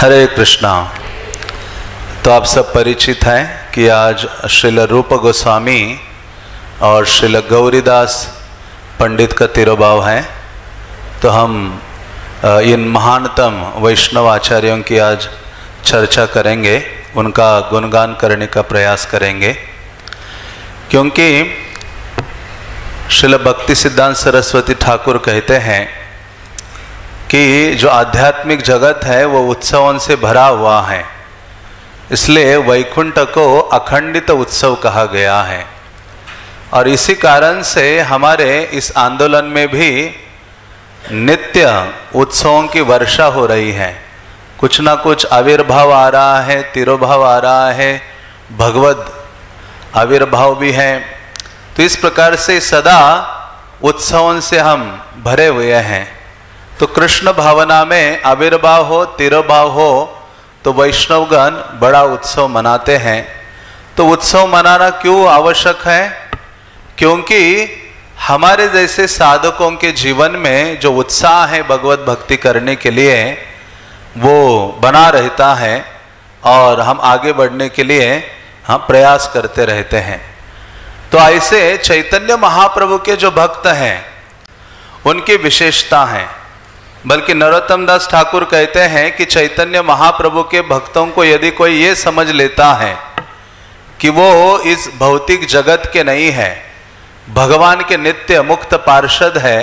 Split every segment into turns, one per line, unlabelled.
हरे कृष्णा। तो आप सब परिचित हैं कि आज श्रील रूप गोस्वामी और श्रील गौरीदास पंडित का तिरुभाव है। तो हम इन महानतम वैष्णव आचार्यों की आज चर्चा करेंगे, उनका गुणगान करने का प्रयास करेंगे। क्योंकि श्रील भक्ति सिद्धांत सरस्वती ठाकुर कहते हैं कि जो आध्यात्मिक जगत है, वो उत्सवों से भरा हुआ है। इसलिए वैकुंठ को अखंडित उत्सव कहा गया है। और इसी कारण से हमारे इस आंदोलन में भी नित्य उत्सवों की वर्षा हो रही है। कुछ ना कुछ आविर्भाव आ रहा है, तिरुभाव आ रहा है भगवत आविर्भाव भी है। तो इस प्रकार से सदा उत्सवों से हम भरे हुए हैं। तो कृष्ण भावना में आविर्भाव हो, तिरभाव हो तो वैष्णवगण बड़ा उत्सव मनाते हैं। तो उत्सव मनाना क्यों आवश्यक है? क्योंकि हमारे जैसे साधकों के जीवन में जो उत्साह है भगवत भक्ति करने के लिए, वो बना रहता है और हम आगे बढ़ने के लिए हम प्रयास करते रहते हैं। तो ऐसे चैतन्य महाप्रभु के जो भक्त हैं, उनकी विशेषता है। बल्कि नरोत्तम दास ठाकुर कहते हैं कि चैतन्य महाप्रभु के भक्तों को यदि कोई ये समझ लेता है कि वो इस भौतिक जगत के नहीं है, भगवान के नित्य मुक्त पार्षद है,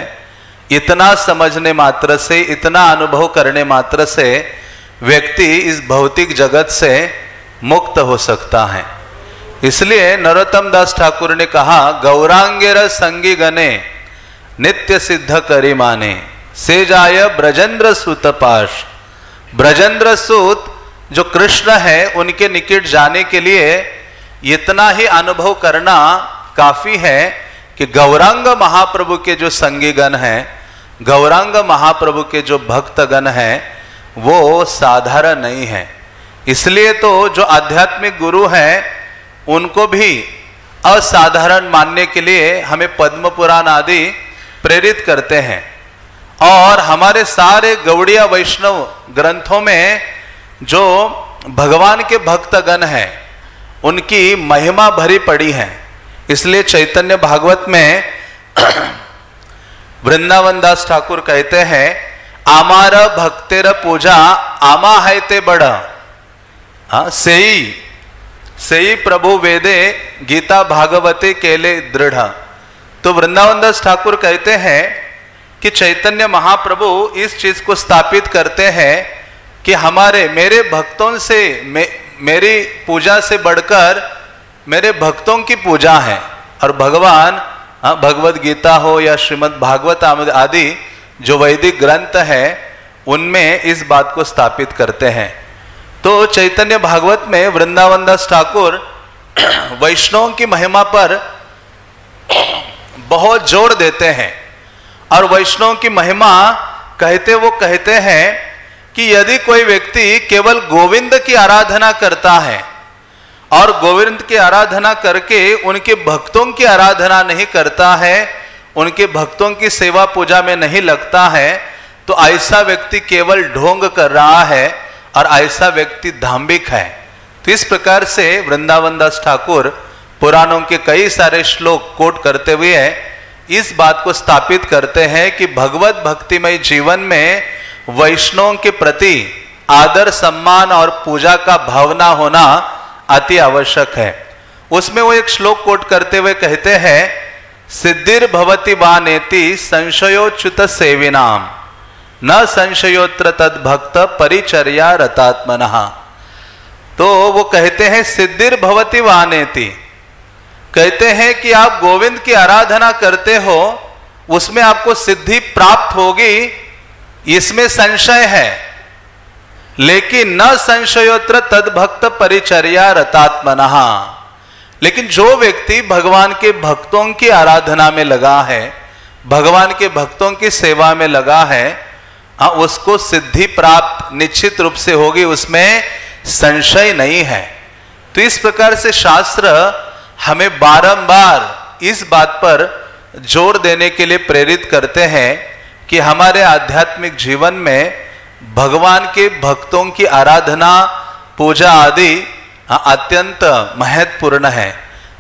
इतना समझने मात्र से, इतना अनुभव करने मात्र से व्यक्ति इस भौतिक जगत से मुक्त हो सकता है। इसलिए नरोत्तम दास ठाकुर ने कहा, गौरांगेर संगी गने, नित्य सिद्ध करी माने। से जाय ब्रजेंद्र सूत पाश। ब्रजेंद्र सूत जो कृष्ण है, उनके निकट जाने के लिए इतना ही अनुभव करना काफ़ी है कि गौरांग महाप्रभु के जो संगीगण हैं, गौरांग महाप्रभु के जो भक्तगण हैं, वो साधारण नहीं है। इसलिए तो जो आध्यात्मिक गुरु हैं, उनको भी असाधारण मानने के लिए हमें पद्म पुराण आदि प्रेरित करते हैं। और हमारे सारे गौड़िया वैष्णव ग्रंथों में जो भगवान के भक्तगण हैं, उनकी महिमा भरी पड़ी है। इसलिए चैतन्य भागवत में वृंदावन दास ठाकुर कहते हैं, आमार भक्तेर पूजा, आमा है ते बड़ा। हाँ सेई सेई प्रभु वेदे गीता भागवते केले दृढ़। तो वृंदावन दास ठाकुर कहते हैं कि चैतन्य महाप्रभु इस चीज़ को स्थापित करते हैं कि हमारे मेरे भक्तों से मे, मेरी पूजा से बढ़कर मेरे भक्तों की पूजा है। और भगवान हाँ, भगवत गीता हो या श्रीमद् भागवत आदि जो वैदिक ग्रंथ है उनमें इस बात को स्थापित करते हैं। तो चैतन्य भागवत में वृंदावन दास ठाकुर वैष्णव की महिमा पर बहुत ज़ोर देते हैं। और वैष्णव की महिमा कहते वो कहते हैं कि यदि कोई व्यक्ति केवल गोविंद की आराधना करता है और गोविंद की आराधना करके उनके भक्तों की आराधना नहीं करता है, उनके भक्तों की सेवा पूजा में नहीं लगता है तो ऐसा व्यक्ति केवल ढोंग कर रहा है और ऐसा व्यक्ति धाम्बिक है। तो इस प्रकार से वृंदावन दास ठाकुर पुराणों के कई सारे श्लोक कोट करते हुए इस बात को स्थापित करते हैं कि भगवत भक्तिमय जीवन में वैष्णव के प्रति आदर सम्मान और पूजा का भावना होना अति आवश्यक है। उसमें वो एक श्लोक कोट करते हुए कहते हैं, सिद्धिर भवती वानेति संशयोच्युत सेविनाम। न संशयोत्र तद भक्त परिचर्या रतात्मन। तो वो कहते हैं, सिद्धिर भवती वानेति। कहते हैं कि आप गोविंद की आराधना करते हो, उसमें आपको सिद्धि प्राप्त होगी, इसमें संशय है। लेकिन न संशयोत्र तद भक्त परिचर्या रतात्मना। लेकिन जो व्यक्ति भगवान के भक्तों की आराधना में लगा है, भगवान के भक्तों की सेवा में लगा है हाँ उसको सिद्धि प्राप्त निश्चित रूप से होगी, उसमें संशय नहीं है। तो इस प्रकार से शास्त्र हमें बारंबार इस बात पर ज़ोर देने के लिए प्रेरित करते हैं कि हमारे आध्यात्मिक जीवन में भगवान के भक्तों की आराधना, पूजा आदि अत्यंत महत्वपूर्ण है।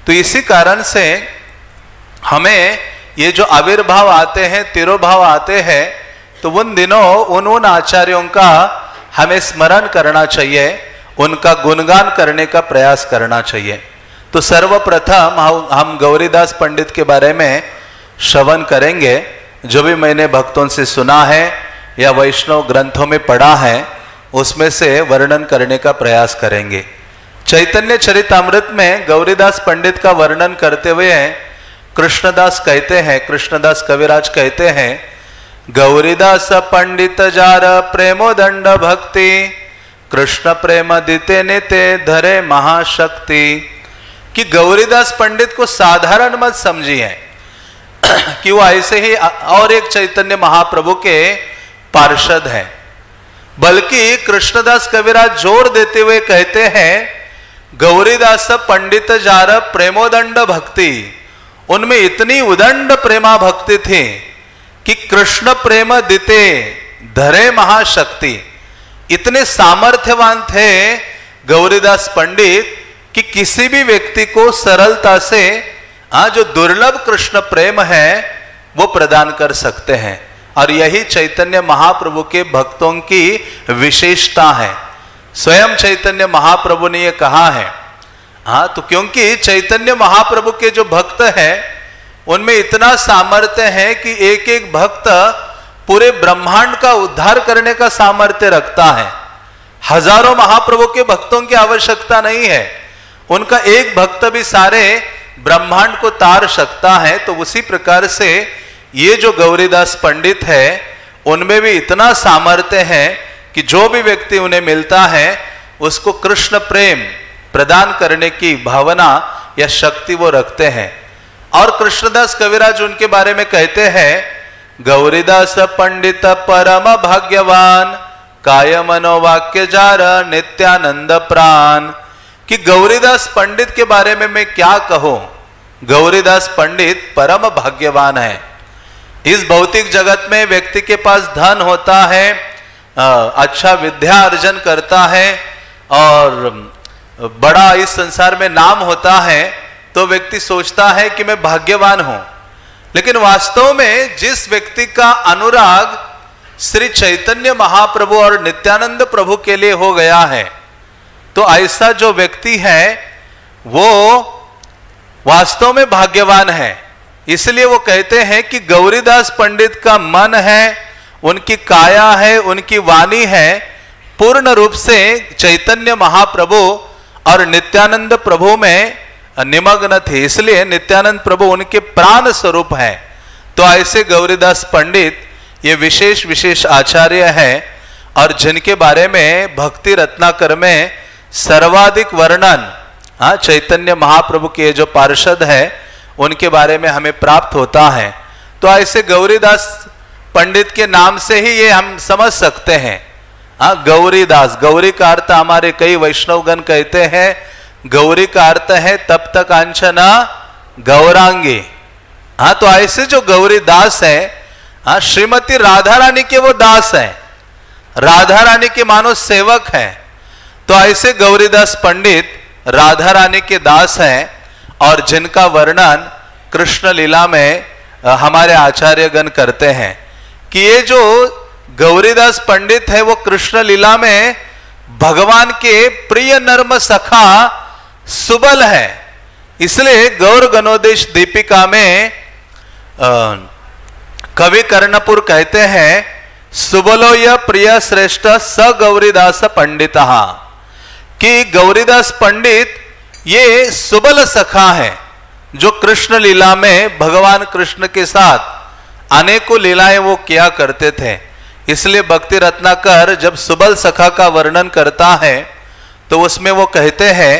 तो इसी कारण से हमें ये जो आविर्भाव आते हैं, तिरोभाव आते हैं तो उन दिनों उन उन आचार्यों का हमें स्मरण करना चाहिए, उनका गुणगान करने का प्रयास करना चाहिए। तो सर्वप्रथम हम गौरीदास पंडित के बारे में श्रवण करेंगे, जो भी मैंने भक्तों से सुना है या वैष्णव ग्रंथों में पढ़ा है, उसमें से वर्णन करने का प्रयास करेंगे। चैतन्य चरितमृत में गौरीदास पंडित का वर्णन करते हुए कृष्णदास कहते हैं, कृष्णदास कविराज कहते हैं, गौरीदास पंडित जार प्रेमोदंड भक्ति, कृष्ण प्रेम दिते निते धरे महाशक्ति कि गौरीदास पंडित को साधारण मत समझिए। कि वो ऐसे ही और एक चैतन्य महाप्रभु के पार्षद हैं। बल्कि कृष्णदास कविराज ज़ोर देते हुए कहते हैं, गौरीदास पंडित जार प्रेमोदंड भक्ति। उनमें इतनी उदंड प्रेमा भक्ति थी कि कृष्ण प्रेम दिते, धरे महाशक्ति। इतने सामर्थ्यवान थे गौरीदास पंडित कि किसी भी व्यक्ति को सरलता से आ जो दुर्लभ कृष्ण प्रेम है, वो प्रदान कर सकते हैं। और यही चैतन्य महाप्रभु के भक्तों की विशेषता है। स्वयं चैतन्य महाप्रभु ने यह कहा है हाँ तो क्योंकि चैतन्य महाप्रभु के जो भक्त हैं, उनमें इतना सामर्थ्य है कि एक एक भक्त पूरे ब्रह्मांड का उद्धार करने का सामर्थ्य रखता है। हज़ारों महाप्रभु के भक्तों की आवश्यकता नहीं है। उनका एक भक्त भी सारे ब्रह्मांड को तार सकता है तो उसी प्रकार से ये जो गौरीदास पंडित है, उनमें भी इतना सामर्थ्य है कि जो भी व्यक्ति उन्हें मिलता है, उसको कृष्ण प्रेम प्रदान करने की भावना या शक्ति वो रखते हैं। और कृष्णदास कविराज उनके बारे में कहते हैं, गौरीदास पंडित परम भाग्यवान, काय मनोवाक्य जार नित्यानंद प्राण कि गौरीदास पंडित के बारे में मैं क्या कहूँ? गौरीदास पंडित परम भाग्यवान है। इस भौतिक जगत में व्यक्ति के पास धन होता है अच्छा विद्या अर्जन करता है और बड़ा इस संसार में नाम होता है तो व्यक्ति सोचता है कि मैं भाग्यवान हूँ। लेकिन वास्तव में जिस व्यक्ति का अनुराग श्री चैतन्य महाप्रभु और नित्यानंद प्रभु के लिए हो गया है तो ऐसा जो व्यक्ति है, वो वास्तव में भाग्यवान है। इसलिए वो कहते हैं कि गौरीदास पंडित का मन है, उनकी काया है, उनकी वाणी है, पूर्ण रूप से चैतन्य महाप्रभु और नित्यानंद प्रभु में निमग्न थे। इसलिए नित्यानंद प्रभु उनके प्राण स्वरूप है। तो ऐसे गौरीदास पंडित, ये विशेष विशेष आचार्य है और जिनके बारे में भक्ति रत्नाकर में सर्वाधिक वर्णन हाँ चैतन्य महाप्रभु के जो पार्षद है, उनके बारे में हमें प्राप्त होता है। तो ऐसे गौरीदास पंडित के नाम से ही ये हम समझ सकते हैं। हाँ गौरीदास, गौरी का अर्थ हमारे कई वैष्णवगण कहते हैं, गौरी का अर्थ है तब तक अंशना गौरांगी। हाँ तो ऐसे जो गौरी दास है हाँ श्रीमती राधा रानी के वो दास है। राधा रानी के मानो सेवक है। तो ऐसे गौरीदास पंडित राधा रानी के दास हैं और जिनका वर्णन कृष्ण लीला में हमारे आचार्यगण करते हैं कि ये जो गौरीदास पंडित है, वो कृष्ण लीला में भगवान के प्रिय नर्म सखा सुबल है। इसलिए गौर गणोदेश दीपिका में कवि कर्णपुर कहते हैं, सुबलो य प्रिय श्रेष्ठ स गौरीदास पंडित। कि गौरीदास पंडित ये सुबल सखा है, जो कृष्ण लीला में भगवान कृष्ण के साथ अनेकों लीलाएँ वो किया करते थे। इसलिए भक्ति रत्नाकर जब सुबल सखा का वर्णन करता है तो उसमें वो कहते हैं,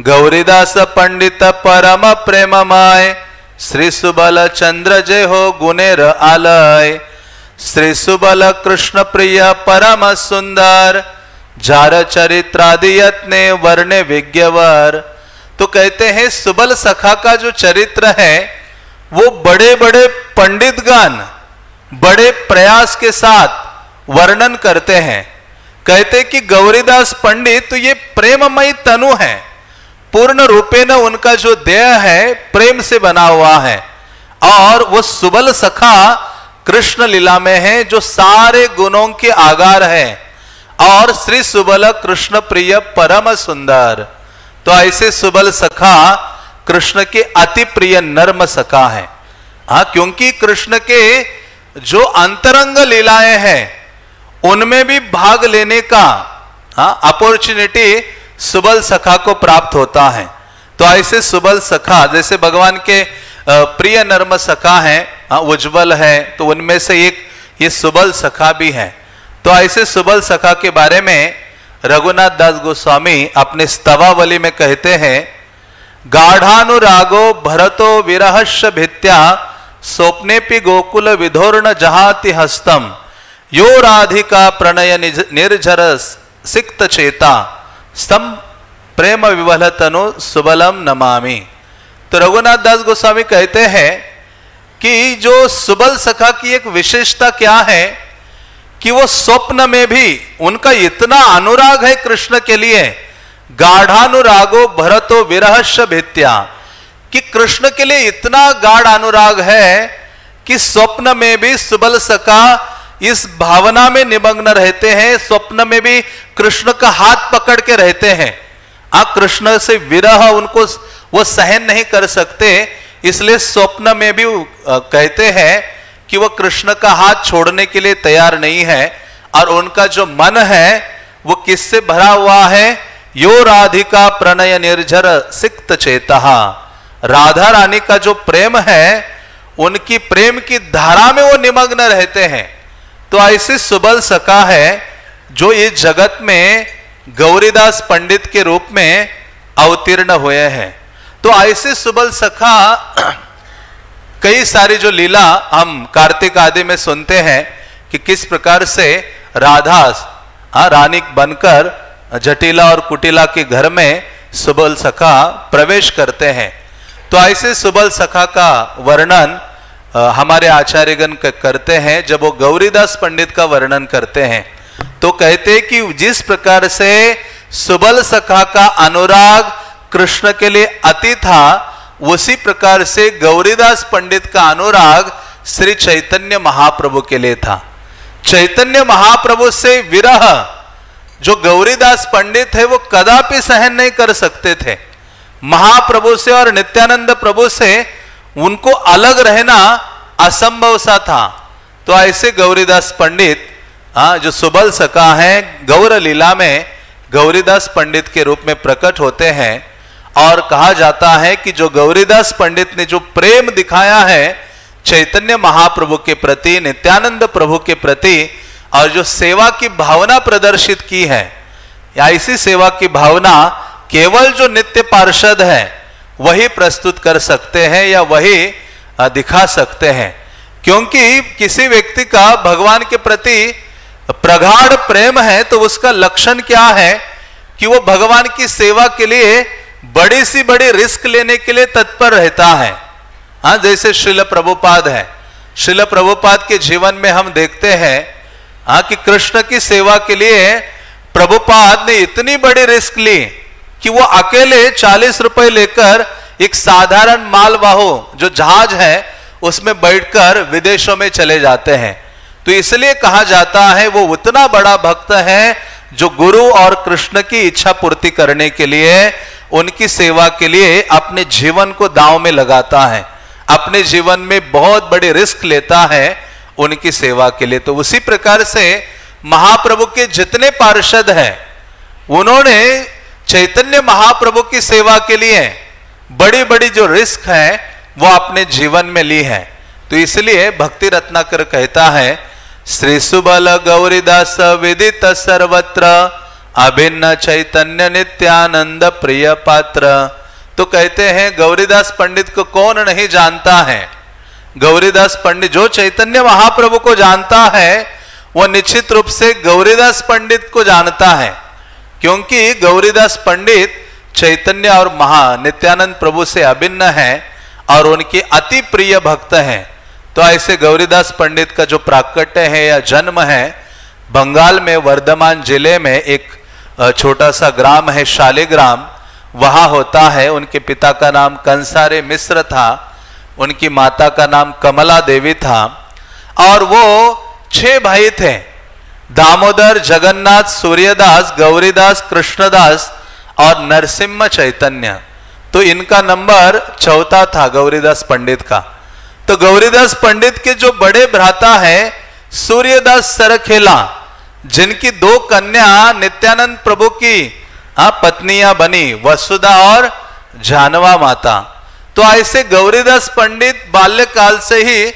गौरीदास पंडित परम प्रेममय श्री सुबल चंद्र जय हो गुनेर आलय, श्री सुबल कृष्ण प्रिय परम सुंदर जार चरित्रादि यत्ने वर्ण विज्ञवर। तो कहते हैं, सुबल सखा का जो चरित्र है, वो बड़े बड़े पंडितगण, बड़े प्रयास के साथ वर्णन करते हैं। कहते कि गौरीदास पंडित तो ये प्रेममयी तनु है। पूर्ण रूपे न उनका जो देह है, प्रेम से बना हुआ है। और वो सुबल सखा कृष्ण लीला में है, जो सारे गुणों के आगार है। और श्री सुबल कृष्ण प्रिय परम सुंदर। तो ऐसे सुबल सखा कृष्ण के अति प्रिय नर्म सखा है। हाँ क्योंकि कृष्ण के जो अंतरंग लीलाएँ हैं उनमें भी भाग लेने का हाँ अपॉर्चुनिटी सुबल सखा को प्राप्त होता है। तो ऐसे सुबल सखा जैसे भगवान के प्रिय नर्म सखा है हाँ, उज्जवल है तो उनमें से एक ये सुबल सखा भी है। तो ऐसे सुबल सखा के बारे में रघुनाथ दास गोस्वामी अपने स्तवावली में कहते हैं, गाढ़ानुरागो भरतो विरहश भित्या स्वप्ने गोकुल विधोर्ण जहाति हस्तम। यो राधिका प्रणय निर्झर सिक्त चेता। स्तम प्रेम विवल तनु सुबलम नमामि। तो रघुनाथ दास गोस्वामी कहते हैं कि जो सुबल सखा की एक विशेषता क्या है कि वो स्वप्न में भी उनका इतना अनुराग है कृष्ण के लिए, गाढ़ानुरागो भरतो विरहस्य भित्या। कि कृष्ण के लिए इतना गाढ़ अनुराग है कि स्वप्न में भी सुबल सका इस भावना में निमग्न रहते हैं, स्वप्न में भी कृष्ण का हाथ पकड़ के रहते हैं। आ, कृष्ण से विरह उनको वो सहन नहीं कर सकते, इसलिए स्वप्न में भी कहते हैं कि वह कृष्ण का हाथ छोड़ने के लिए तैयार नहीं है और उनका जो मन है, वो किससे भरा हुआ है? यो राधिका प्रणय निर्जर सिक्त चेता राधा रानी का जो प्रेम है, उनकी प्रेम की धारा में वो निमग्न रहते हैं। तो ऐसे सुबल सका है, जो इस जगत में गौरीदास पंडित के रूप में अवतीर्ण हुए हैं। तो ऐसे सुबल सखा कई सारी जो लीला हम कार्तिक आदि में सुनते हैं कि किस प्रकार से राधा रानी बनकर जटिला और कुटिला के घर में सुबल सखा प्रवेश करते हैं। तो ऐसे सुबल सखा का वर्णन हमारे आचार्यगण करते हैं, जब वो गौरीदास पंडित का वर्णन करते हैं। तो कहते कि जिस प्रकार से सुबल सखा का अनुराग कृष्ण के लिए अति था उसी प्रकार से गौरीदास पंडित का अनुराग श्री चैतन्य महाप्रभु के लिए था। चैतन्य महाप्रभु से विरह जो गौरीदास पंडित है, वो कदापि सहन नहीं कर सकते थे। महाप्रभु से और नित्यानंद प्रभु से उनको अलग रहना असंभव सा था। तो ऐसे गौरीदास पंडित हाँ जो सुबल सका है गौर लीला में गौरीदास पंडित के रूप में प्रकट होते हैं और कहा जाता है कि जो गौरीदास पंडित ने जो प्रेम दिखाया है, चैतन्य महाप्रभु के प्रति, नित्यानंद प्रभु के प्रति, और जो सेवा की भावना प्रदर्शित की है, या इसी सेवा की भावना केवल जो नित्य पार्षद है, वही प्रस्तुत कर सकते हैं या वही दिखा सकते हैं। क्योंकि किसी व्यक्ति का भगवान के प्रति प्रगाढ़ प्रेम है तो उसका लक्षण क्या है कि वो भगवान की सेवा के लिए बड़ी सी बड़ी रिस्क लेने के लिए तत्पर रहता है। हाँ जैसे शिल प्रभुपाद है। शिल प्रभुपाद के जीवन में हम देखते हैं हाँ कि कृष्ण की सेवा के लिए प्रभुपाद ने इतनी बड़ी रिस्क ली कि वो अकेले चालीस रुपए लेकर एक साधारण मालवाहू, जो जहाज़ है, उसमें बैठकर विदेशों में चले जाते हैं। तो इसलिए कहा जाता है, वो उतना बड़ा भक्त है, जो गुरु और कृष्ण की इच्छा पूर्ति करने के लिए उनकी सेवा के लिए अपने जीवन को दांव में लगाता है, अपने जीवन में बहुत बड़ी रिस्क लेता है उनकी सेवा के लिए। तो उसी प्रकार से महाप्रभु के जितने पार्षद हैं, उन्होंने चैतन्य महाप्रभु की सेवा के लिए बड़ी बड़ी जो रिस्क है, वो अपने जीवन में ली है। तो इसलिए भक्ति रत्नाकर कहता है, श्री सुबल गौरीदास विदित सर्वत्र अभिन्न चैतन्य नित्यानंद प्रिय पात्र। तो कहते हैं, गौरीदास पंडित को कौन नहीं जानता है? गौरीदास पंडित, जो चैतन्य महाप्रभु को जानता है वह निश्चित रूप से गौरीदास पंडित को जानता है। क्योंकि गौरीदास पंडित चैतन्य और महा नित्यानंद प्रभु से अभिन्न है और उनके अति प्रिय भक्त हैं। तो ऐसे गौरीदास पंडित का जो प्राकट्य है या जन्म है, बंगाल में, वर्धमान ज़िले में एक छोटा सा ग्राम है शालिग्राम वहाँ होता है, उनके पिता का नाम कंसारे मिश्र था, उनकी माता का नाम कमला देवी था, और वो छह भाई थे। दामोदर, जगन्नाथ, सूर्यदास, गौरीदास, कृष्णदास और नरसिम्हा चैतन्य। तो इनका नंबर चौथा था, गौरीदास पंडित का। तो गौरीदास पंडित के जो बड़े भ्राता है, सूर्यदास सरखेला जिनकी दो कन्या नित्यानंद प्रभु की हाँ पत्नियाँ बनी, वसुधा और जानवा माता। तो ऐसे गौरीदास पंडित बाल्यकाल से ही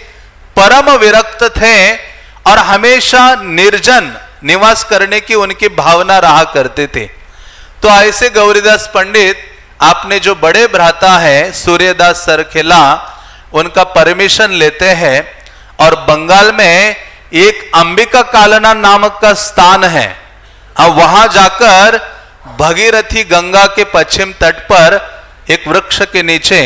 परम विरक्त थे और हमेशा निर्जन निवास करने की उनकी भावना रहा करते थे। तो ऐसे गौरीदास पंडित, आपने जो बड़े भ्राता है, सूर्यदास सरखेला, उनका परमिशन लेते हैं और बंगाल में एक अंबिका कालना नामक का स्थान है। अब वहाँ जाकर भगीरथी गंगा के पश्चिम तट पर एक वृक्ष के नीचे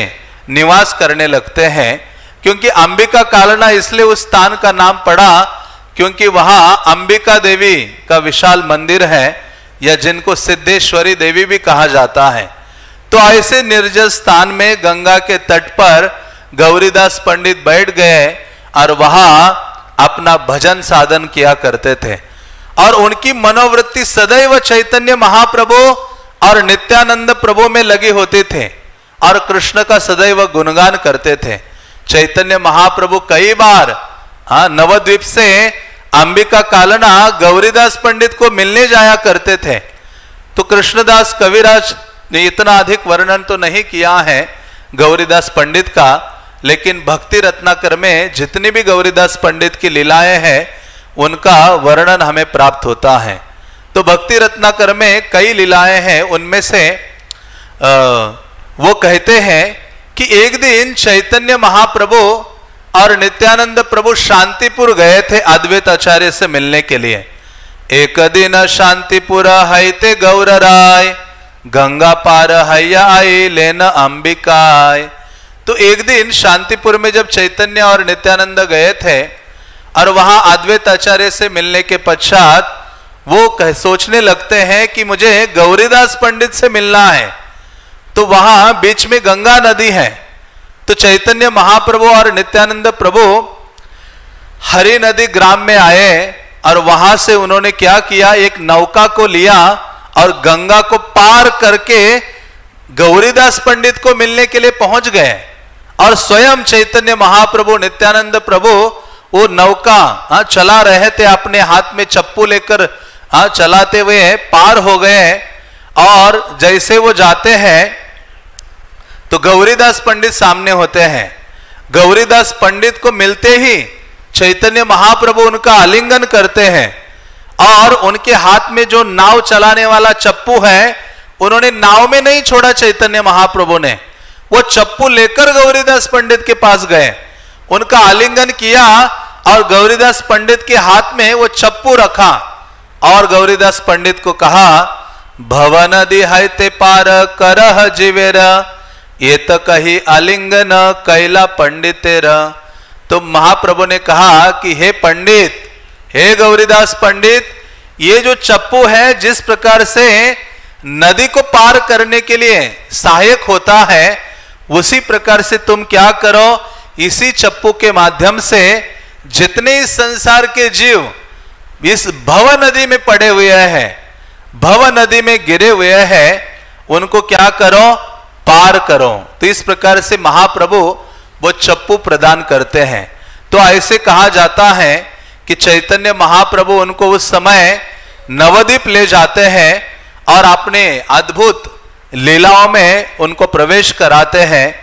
निवास करने लगते हैं, क्योंकि अंबिका कालना इसलिए उस स्थान का नाम पड़ा क्योंकि वहाँ अंबिका देवी का विशाल मंदिर है, या जिनको सिद्धेश्वरी देवी भी कहा जाता है। तो ऐसे निर्जल स्थान में गंगा के तट पर गौरीदास पंडित बैठ गए और वहाँ अपना भजन साधन किया करते थे और उनकी मनोवृत्ति सदैव चैतन्य महाप्रभु और नित्यानंद प्रभु में लगे होते थे और कृष्ण का सदैव गुणगान करते थे। चैतन्य महाप्रभु कई बार हाँ नवद्वीप से अंबिका कालना गौरीदास पंडित को मिलने जाया करते थे। तो कृष्णदास कविराज ने इतना अधिक वर्णन तो नहीं किया है। गौरीदास पंडित का लेकिन भक्ति रत्नाकर में जितनी भी गौरीदास पंडित की लीलाएँ हैं उनका वर्णन हमें प्राप्त होता है। तो भक्ति रत्नाकर में कई लीलाएँ हैं उनमें से आ, वो कहते हैं कि एक दिन चैतन्य महाप्रभु और नित्यानंद प्रभु शांतिपुर गए थे अद्वैत आचार्य से मिलने के लिए। एक दिन शांतिपुर है गौर राय गंगा पार हैया आई लेन अंबिकाय। तो एक दिन शांतिपुर में जब चैतन्य और नित्यानंद गए थे, और वहाँ अद्वैत आचार्य से मिलने के पश्चात वो कह, सोचने लगते हैं कि मुझे गौरीदास पंडित से मिलना है। तो वहाँ बीच में गंगा नदी है। तो चैतन्य महाप्रभु और नित्यानंद प्रभु हरि नदी ग्राम में आए, और वहाँ से उन्होंने क्या किया, एक नौका को लिया और गंगा को पार करके गौरीदास पंडित को मिलने के लिए पहुँच गए। और स्वयं चैतन्य महाप्रभु नित्यानंद प्रभु, वो नौका हाँ चला रहे थे अपने हाथ में चप्पू लेकर हाँ चलाते हुए पार हो गए और जैसे वो जाते हैं तो गौरीदास पंडित सामने होते हैं। गौरीदास पंडित को मिलते ही चैतन्य महाप्रभु उनका आलिंगन करते हैं। और उनके हाथ में जो नाव चलाने वाला चप्पू है, उन्होंने नाव में नहीं छोड़ा चैतन्य महाप्रभु ने। वो चप्पू लेकर गौरीदास पंडित के पास गए। उनका आलिंगन किया और गौरीदास पंडित के हाथ में वो चप्पू रखा और गौरीदास पंडित को कहा, भवन दिहायते पार करह जीवेर, ये तो कही आलिंगन कैला पंडितेर। तो महाप्रभु ने कहा कि, हे पंडित, हे गौरीदास पंडित, ये जो चप्पू है, जिस प्रकार से नदी को पार करने के लिए सहायक होता है उसी प्रकार से तुम क्या करो? इसी चप्पू के माध्यम से जितने इस संसार के जीव इस भव नदी में पड़े हुए हैं, भव नदी में गिरे हुए हैं, उनको क्या करो? पार करो। तो इस प्रकार से महाप्रभु वो चप्पू प्रदान करते हैं। तो ऐसे कहा जाता है कि चैतन्य महाप्रभु उनको उस समय नवद्वीप ले जाते हैं और अपने अद्भुत लीलाओं में उनको प्रवेश कराते हैं।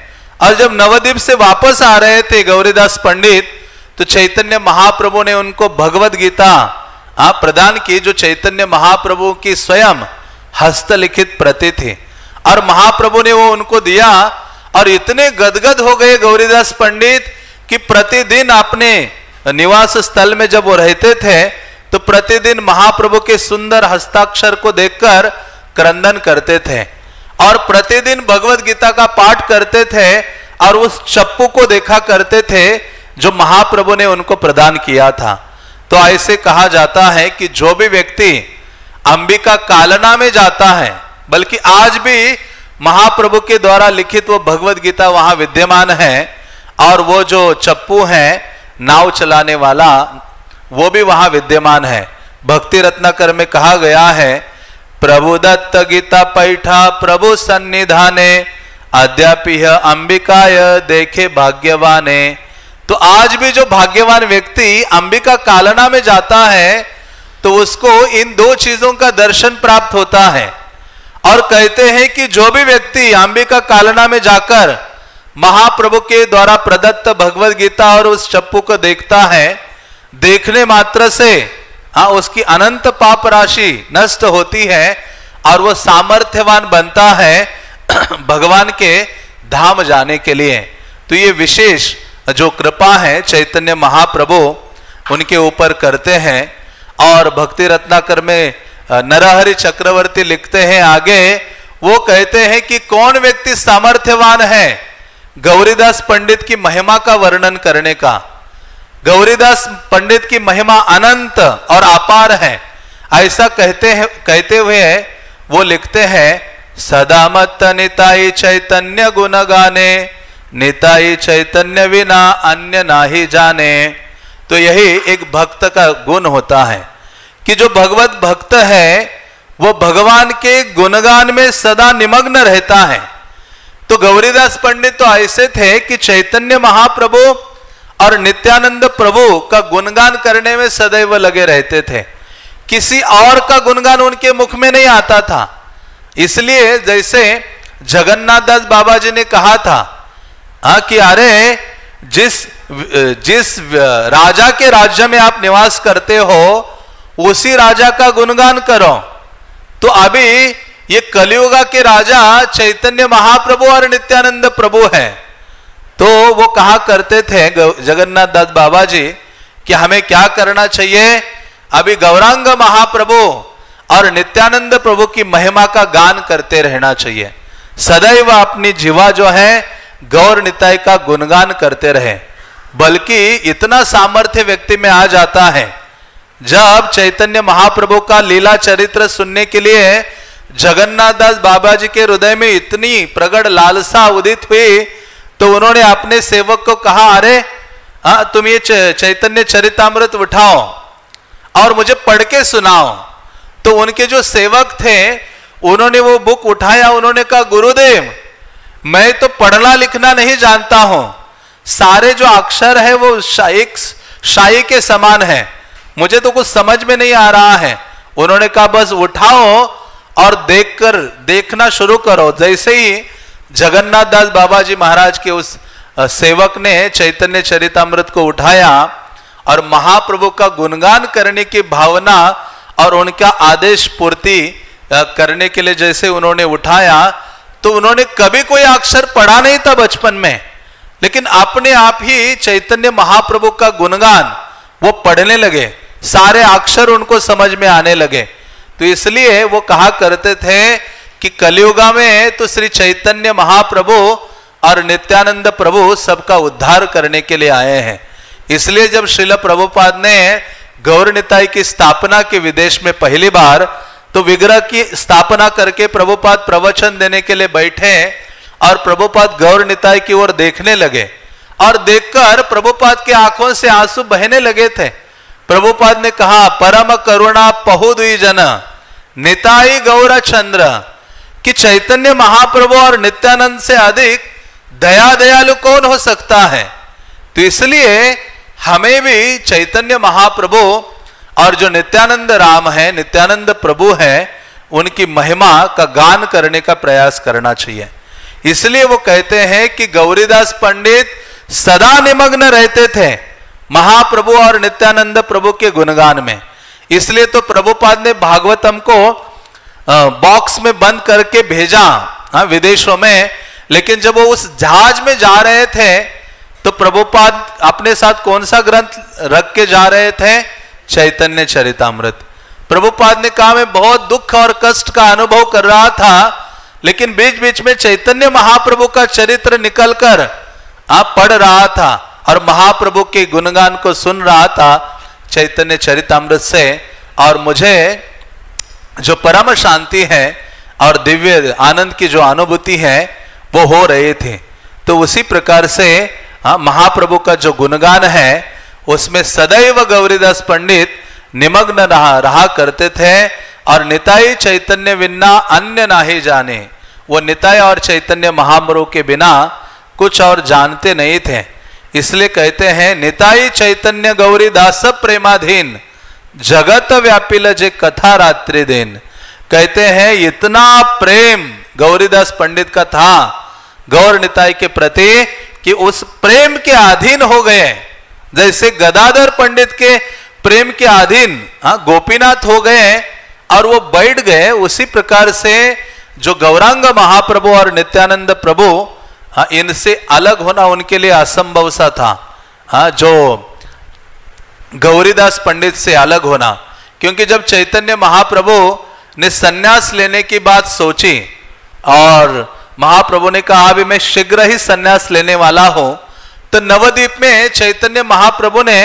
और जब नवद्वीप से वापस आ रहे थे गौरीदास पंडित तो चैतन्य महाप्रभु ने उनको भगवत गीता आप प्रदान की, जो चैतन्य महाप्रभु की स्वयं हस्तलिखित प्रति थी। और महाप्रभु ने वो उनको दिया, और इतने गदगद हो गए गौरीदास पंडित, कि प्रतिदिन अपने निवास स्थल में जब वो रहते थे तो प्रतिदिन महाप्रभु के सुंदर हस्ताक्षर को देखकर क्रंदन करते थे। और प्रतिदिन भगवत गीता का पाठ करते थे और उस चप्पू को देखा करते थे जो महाप्रभु ने उनको प्रदान किया था। तो ऐसे कहा जाता है कि जो भी व्यक्ति अंबिका कालना में जाता है, बल्कि आज भी महाप्रभु के द्वारा लिखित वो भगवत गीता वहाँ विद्यमान है और वो जो चप्पू है, नाव चलाने वाला, वो भी वहाँ विद्यमान है। भक्ति रत्नाकर में कहा गया है प्रभु दत्त गीता पैठा, प्रभु सन्निधाने अद्यापि अंबिकाय देखे भाग्यवाने। तो आज भी जो भाग्यवान व्यक्ति अंबिका कालना में जाता है तो उसको इन दो चीज़ों का दर्शन प्राप्त होता है। और कहते हैं कि जो भी व्यक्ति अंबिका कालना में जाकर महाप्रभु के द्वारा प्रदत्त भगवत गीता और उस चप्पू को देखता है, देखने मात्र से हाँ उसकी अनंत पाप राशि नष्ट होती है और वो सामर्थ्यवान बनता है भगवान के धाम जाने के लिए। तो ये विशेष जो कृपा है, चैतन्य महाप्रभु उनके ऊपर करते हैं और भक्ति रत्नाकर में नरहरि चक्रवर्ती लिखते हैं आगे, वो कहते हैं कि कौन व्यक्ति सामर्थ्यवान है? गौरीदास पंडित की महिमा का वर्णन करने का। गौरीदास पंडित की महिमा अनंत और अपार है। ऐसा कहते हैं, कहते हुए वो लिखते हैं, सदा मत निताई चैतन्य गुण गाने, निताई चैतन्य बिना अन्य ना ही जाने। तो यही एक भक्त का गुण होता है कि जो भगवत भक्त है, वो भगवान के गुणगान में सदा निमग्न रहता है। तो गौरीदास पंडित तो ऐसे थे कि चैतन्य महाप्रभु और नित्यानंद प्रभु का गुणगान करने में सदैव लगे रहते थे। किसी और का गुणगान उनके मुख में नहीं आता था। इसलिए जैसे जगन्नाथ दास बाबा जी ने कहा था हाँ कि अरे, जिस जिस राजा के राज्य में आप निवास करते हो, उसी राजा का गुणगान करो। तो अभी ये कलियुगा के राजा चैतन्य महाप्रभु और नित्यानंद प्रभु है। तो वो कहा करते थे जगन्नाथ दास बाबा जी कि हमें क्या करना चाहिए? अभी गौरांग महाप्रभु और नित्यानंद प्रभु की महिमा का गान करते रहना चाहिए। सदैव अपनी जीवा जो है, गौर निताय का गुणगान करते रहे। बल्कि इतना सामर्थ्य व्यक्ति में आ जाता है। जब चैतन्य महाप्रभु का लीला चरित्र सुनने के लिए जगन्नाथ दास बाबा जी के हृदय में इतनी प्रगढ़ लालसा उदित हुई तो उन्होंने अपने सेवक को कहा, अरे हाँ तुम ये चैतन्य चरितमृत उठाओ और मुझे पढ़ के सुनाओ। तो उनके जो सेवक थे, उन्होंने वो बुक उठाया, उन्होंने कहा, गुरुदेव, मैं तो पढ़ना लिखना नहीं जानता हूँ। सारे जो अक्षर है, वो एक शाही के समान है। मुझे तो कुछ समझ में नहीं आ रहा है। उन्होंने कहा, बस उठाओ और देखकर, देखना शुरू करो। जैसे ही जगन्नाथ दास बाबा जी महाराज के उस सेवक ने चैतन्य चरितमृत को उठाया और महाप्रभु का गुणगान करने की भावना और उनका आदेश पूर्ति करने के लिए जैसे उन्होंने उठाया तो उन्होंने कभी कोई अक्षर पढ़ा नहीं था बचपन में। लेकिन अपने आप ही चैतन्य महाप्रभु का गुणगान, वो पढ़ने लगे, सारे अक्षर उनको समझ में आने लगे। तो इसलिए वो कहा करते थे कि कलयुगा में तो श्री चैतन्य महाप्रभु और नित्यानंद प्रभु सबका उद्धार करने के लिए आए हैं। इसलिए जब श्रील प्रभुपाद ने गौर निताई की स्थापना के विदेश में पहली बार तो विग्रह की स्थापना करके प्रभुपाद प्रवचन देने के लिए बैठे और प्रभुपाद गौर निताई की ओर देखने लगे और देखकर प्रभुपाद के आँखों से आँसू बहने लगे थे। प्रभुपाद ने कहा, परम करुणा पहुदुई जन निताई गौर चंद्र कि चैतन्य महाप्रभु और नित्यानंद से अधिक दया दयालु कौन हो सकता है? तो इसलिए हमें भी चैतन्य महाप्रभु और जो नित्यानंद राम है, नित्यानंद प्रभु है, उनकी महिमा का गान करने का प्रयास करना चाहिए। इसलिए वो कहते हैं कि गौरीदास पंडित सदा निमग्न रहते थे महाप्रभु और नित्यानंद प्रभु के गुणगान में। इसलिए तो प्रभुपाद ने भागवतम को बॉक्स में बंद करके भेजा हाँ विदेशों में, लेकिन जब वो उस जहाज़ में जा रहे थे तो प्रभुपाद अपने साथ कौन सा ग्रंथ रख के जा रहे थे? चैतन्य चरितमृत। प्रभुपाद ने कहा, मैं बहुत दुख और कष्ट का अनुभव कर रहा था, लेकिन बीच बीच में चैतन्य महाप्रभु का चरित्र निकलकर आप पढ़ रहा था और महाप्रभु के गुणगान को सुन रहा था, चैतन्य चरितमृत से, और मुझे जो परम शांति है और दिव्य आनंद की जो अनुभूति है, वो हो रहे थे। तो उसी प्रकार से हाँ महाप्रभु का जो गुणगान है, उसमें सदैव गौरीदास पंडित निमग्न रहा रहा करते थे और निताई चैतन्य बिना अन्य ना ही जाने। वो निताय और चैतन्य महामरु के बिना कुछ और जानते नहीं थे। इसलिए कहते हैं, निताई चैतन्य गौरीदास प्रेमाधीन। जगत व्यापिल जे कथा रात्रि दिन। कहते हैं, इतना प्रेम गौरीदास पंडित का था, गौर निताई के प्रति, कि उस प्रेम के अधीन हो गए। जैसे गदाधर पंडित के प्रेम के अधीन हाँ गोपीनाथ हो गए और वो बैठ गए, उसी प्रकार से जो गौरांग महाप्रभु और नित्यानंद प्रभु हाँ इनसे अलग होना उनके लिए असंभव सा था। हाँ जो गौरीदास पंडित से अलग होना। क्योंकि जब चैतन्य महाप्रभु ने सन्यास लेने की बात सोची और महाप्रभु ने कहा, अभी मैं शीघ्र ही सन्यास लेने वाला हूँ तो नवद्वीप में चैतन्य महाप्रभु ने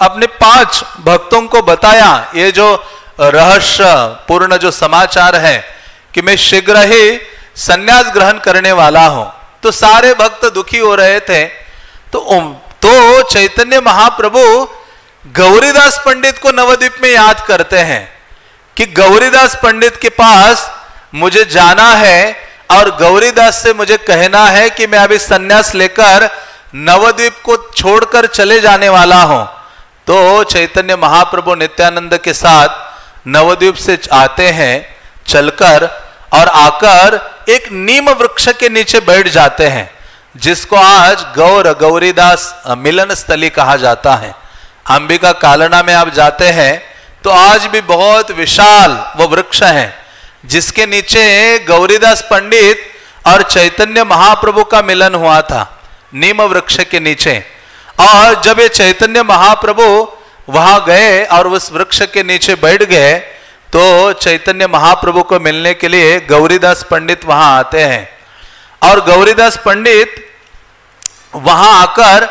अपने पाँच भक्तों को बताया। ये जो रहस्य, पूर्ण जो समाचार है कि मैं शीघ्र ही सन्यास ग्रहण करने वाला हूँ। तो सारे भक्त दुखी हो रहे थे। तो तो चैतन्य महाप्रभु गौरीदास पंडित को नवद्वीप में याद करते हैं कि गौरीदास पंडित के पास मुझे जाना है और गौरीदास से मुझे कहना है कि मैं अभी संन्यास लेकर नवद्वीप को छोड़कर चले जाने वाला हूँ। तो चैतन्य महाप्रभु नित्यानंद के साथ नवद्वीप से आते हैं, चलकर और आकर एक नीम वृक्ष के नीचे बैठ जाते हैं, जिसको आज गौर गौरीदास मिलन स्थली कहा जाता है। अंबिका कालना में आप जाते हैं तो आज भी बहुत विशाल वो वृक्ष है, जिसके नीचे गौरीदास पंडित और चैतन्य महाप्रभु का मिलन हुआ था, नीम वृक्ष के नीचे। और जब ये चैतन्य महाप्रभु वहाँ गए और उस वृक्ष के नीचे बैठ गए तो चैतन्य महाप्रभु को मिलने के लिए गौरीदास पंडित वहाँ आते हैं। और गौरीदास पंडित वहाँ आकर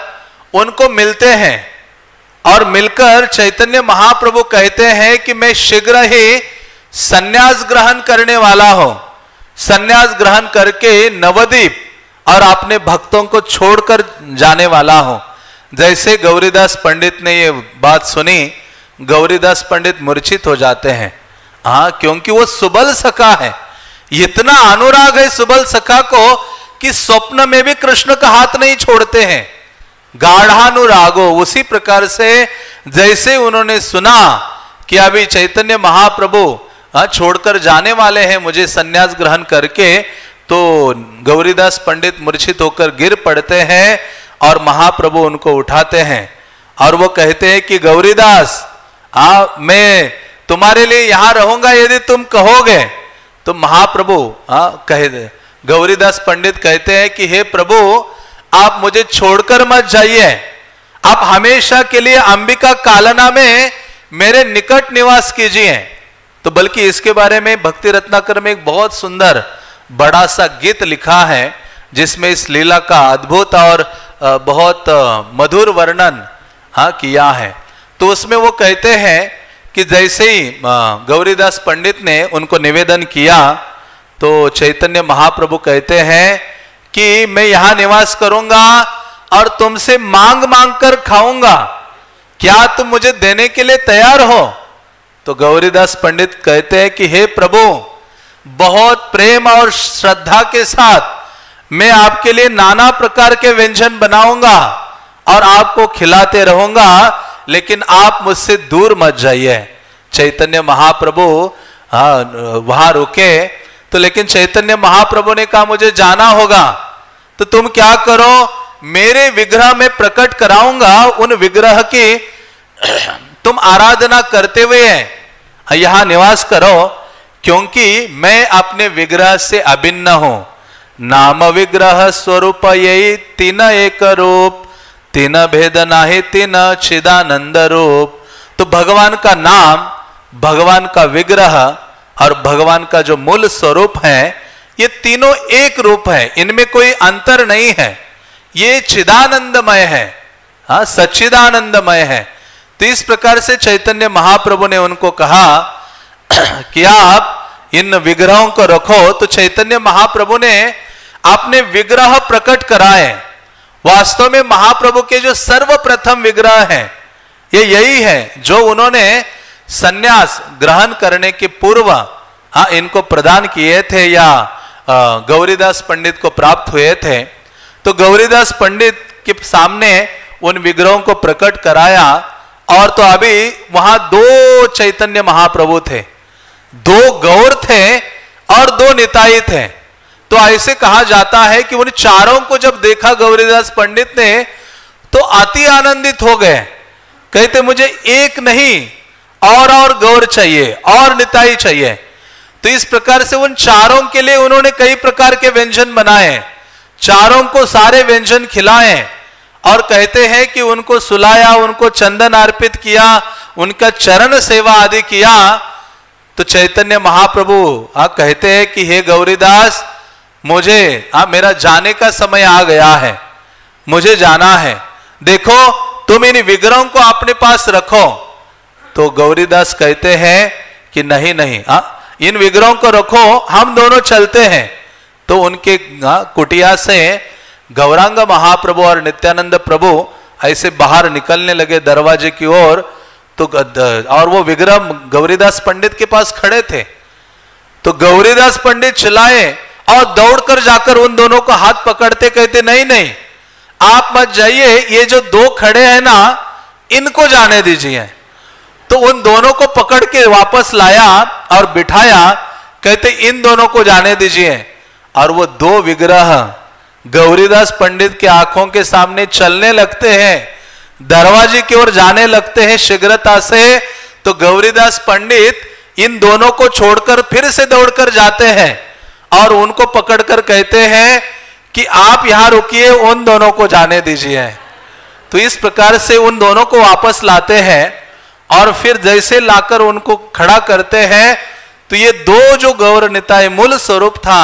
उनको मिलते हैं। और मिलकर चैतन्य महाप्रभु कहते हैं कि मैं शीघ्र ही सन्यास ग्रहण करने वाला हूँ। सन्यास ग्रहण करके नवदीप और अपने भक्तों को छोड़कर जाने वाला हूँ। जैसे गौरीदास पंडित ने ये बात सुनी, गौरीदास पंडित मूर्छित हो जाते हैं। हाँ क्योंकि वो सुबल सका है। इतना अनुराग है सुबल सका को कि स्वप्न में भी कृष्ण का हाथ नहीं छोड़ते हैं। गाढ़ानुरागो उसी प्रकार से जैसे उन्होंने सुना कि अभी चैतन्य महाप्रभु हाँ, छोड़कर जाने वाले हैं मुझे सन्यास ग्रहण करके तो गौरीदास पंडित मूर्छित होकर गिर पड़ते हैं और महाप्रभु उनको उठाते हैं। और वो कहते हैं कि गौरीदास मैं तुम्हारे लिए यहाँ रहूँगा यदि तुम कहोगे। तो महाप्रभु आ कहे गौरीदास पंडित कहते हैं कि हे प्रभु आप मुझे छोड़कर मत जाइए। आप हमेशा के लिए अंबिका कालना में मेरे निकट निवास कीजिए। तो बल्कि इसके बारे में भक्ति रत्नाकर में एक बहुत सुंदर बड़ा सा गीत लिखा है, जिसमें इस लीला का अद्भुत और बहुत मधुर वर्णन हाँ किया है। तो उसमें वो कहते हैं कि जैसे ही गौरीदास पंडित ने उनको निवेदन किया तो चैतन्य महाप्रभु कहते हैं कि मैं यहाँ निवास करूँगा और तुमसे मांग मांग कर खाऊँगा। क्या तुम मुझे देने के लिए तैयार हो? तो गौरीदास पंडित कहते हैं कि, हे प्रभु, बहुत प्रेम और श्रद्धा के साथ मैं आपके लिए नाना प्रकार के व्यंजन बनाऊँगा और आपको खिलाते रहूँगा, लेकिन आप मुझसे दूर मत जाइए। चैतन्य महाप्रभु हाँ वहाँ रुके तो लेकिन चैतन्य महाप्रभु ने कहा, मुझे जाना होगा। तो तुम क्या करो? मेरे विग्रह में प्रकट कराऊँगा उन विग्रह की। तुम आराधना करते हुए यहाँ निवास करो, क्योंकि मैं अपने विग्रह से अभिन्न हूँ। नाम विग्रह स्वरूप यही तीन एक रूप। तीन भेद नाही, तीन छिदानंद रूप। तो भगवान का नाम, भगवान का विग्रह और भगवान का जो मूल स्वरूप है, ये तीनों एक रूप है। इनमें कोई अंतर नहीं है। ये चिदानंदमय है। हा, सच्चिदानंदमय है। तो इस प्रकार से चैतन्य महाप्रभु ने उनको कहा कि आप इन विग्रहों को रखो। तो चैतन्य महाप्रभु ने अपने विग्रह प्रकट कराए। वास्तव में महाप्रभु के जो सर्वप्रथम विग्रह हैं, ये यही है, जो उन्होंने सन्यास ग्रहण करने के पूर्व हाँ इनको प्रदान किए थे या गौरीदास पंडित को प्राप्त हुए थे। तो गौरीदास पंडित के सामने उन विग्रहों को प्रकट कराया और तो अभी वहाँ दो चैतन्य महाप्रभु थे। दो गौर थे और दो निताई थे। तो ऐसे कहा जाता है कि उन चारों को जब देखा गौरीदास पंडित ने तो अति आनंदित हो गए। कहते, मुझे एक नहीं और और गौर चाहिए और निताई चाहिए। तो इस प्रकार से उन चारों के लिए उन्होंने कई प्रकार के व्यंजन बनाए। चारों को सारे व्यंजन खिलाए और कहते हैं कि उनको सुलाया उनको चंदन अर्पित किया उनका चरण सेवा आदि किया। तो चैतन्य महाप्रभु आ, कहते हैं कि हे गौरीदास मुझे आ, मेरा जाने का समय आ गया है। मुझे जाना है। देखो तुम इन विग्रहों को अपने पास रखो। तो गौरीदास कहते हैं कि नहीं नहीं आ, इन विग्रहों को रखो हम दोनों चलते हैं। तो उनके कुटिया से गौरांग महाप्रभु और नित्यानंद प्रभु ऐसे बाहर निकलने लगे दरवाजे की ओर। तो और वो विग्रह गौरीदास पंडित के पास खड़े थे। तो गौरीदास पंडित चलाए और दौड़कर जाकर उन दोनों को हाथ पकड़ते कहते नहीं नहीं आप मत जाइए ये जो दो खड़े हैं ना इनको जाने दीजिए। तो उन दोनों को पकड़ के वापस लाया और बिठाया, कहते, इन दोनों को जाने दीजिए। और वो दो विग्रह गौरीदास पंडित के आँखों के सामने चलने लगते हैं, दरवाजे की ओर जाने लगते हैं शीघ्रता से। तो गौरीदास पंडित इन दोनों को छोड़कर फिर से दौड़कर जाते हैं और उनको पकड़कर कहते हैं कि आप यहाँ रुकिए, उन दोनों को जाने दीजिए। तो इस प्रकार से उन दोनों को वापस लाते हैं। और फिर जैसे लाकर उनको खड़ा करते हैं तो ये दो जो गौर निताय मूल स्वरूप था,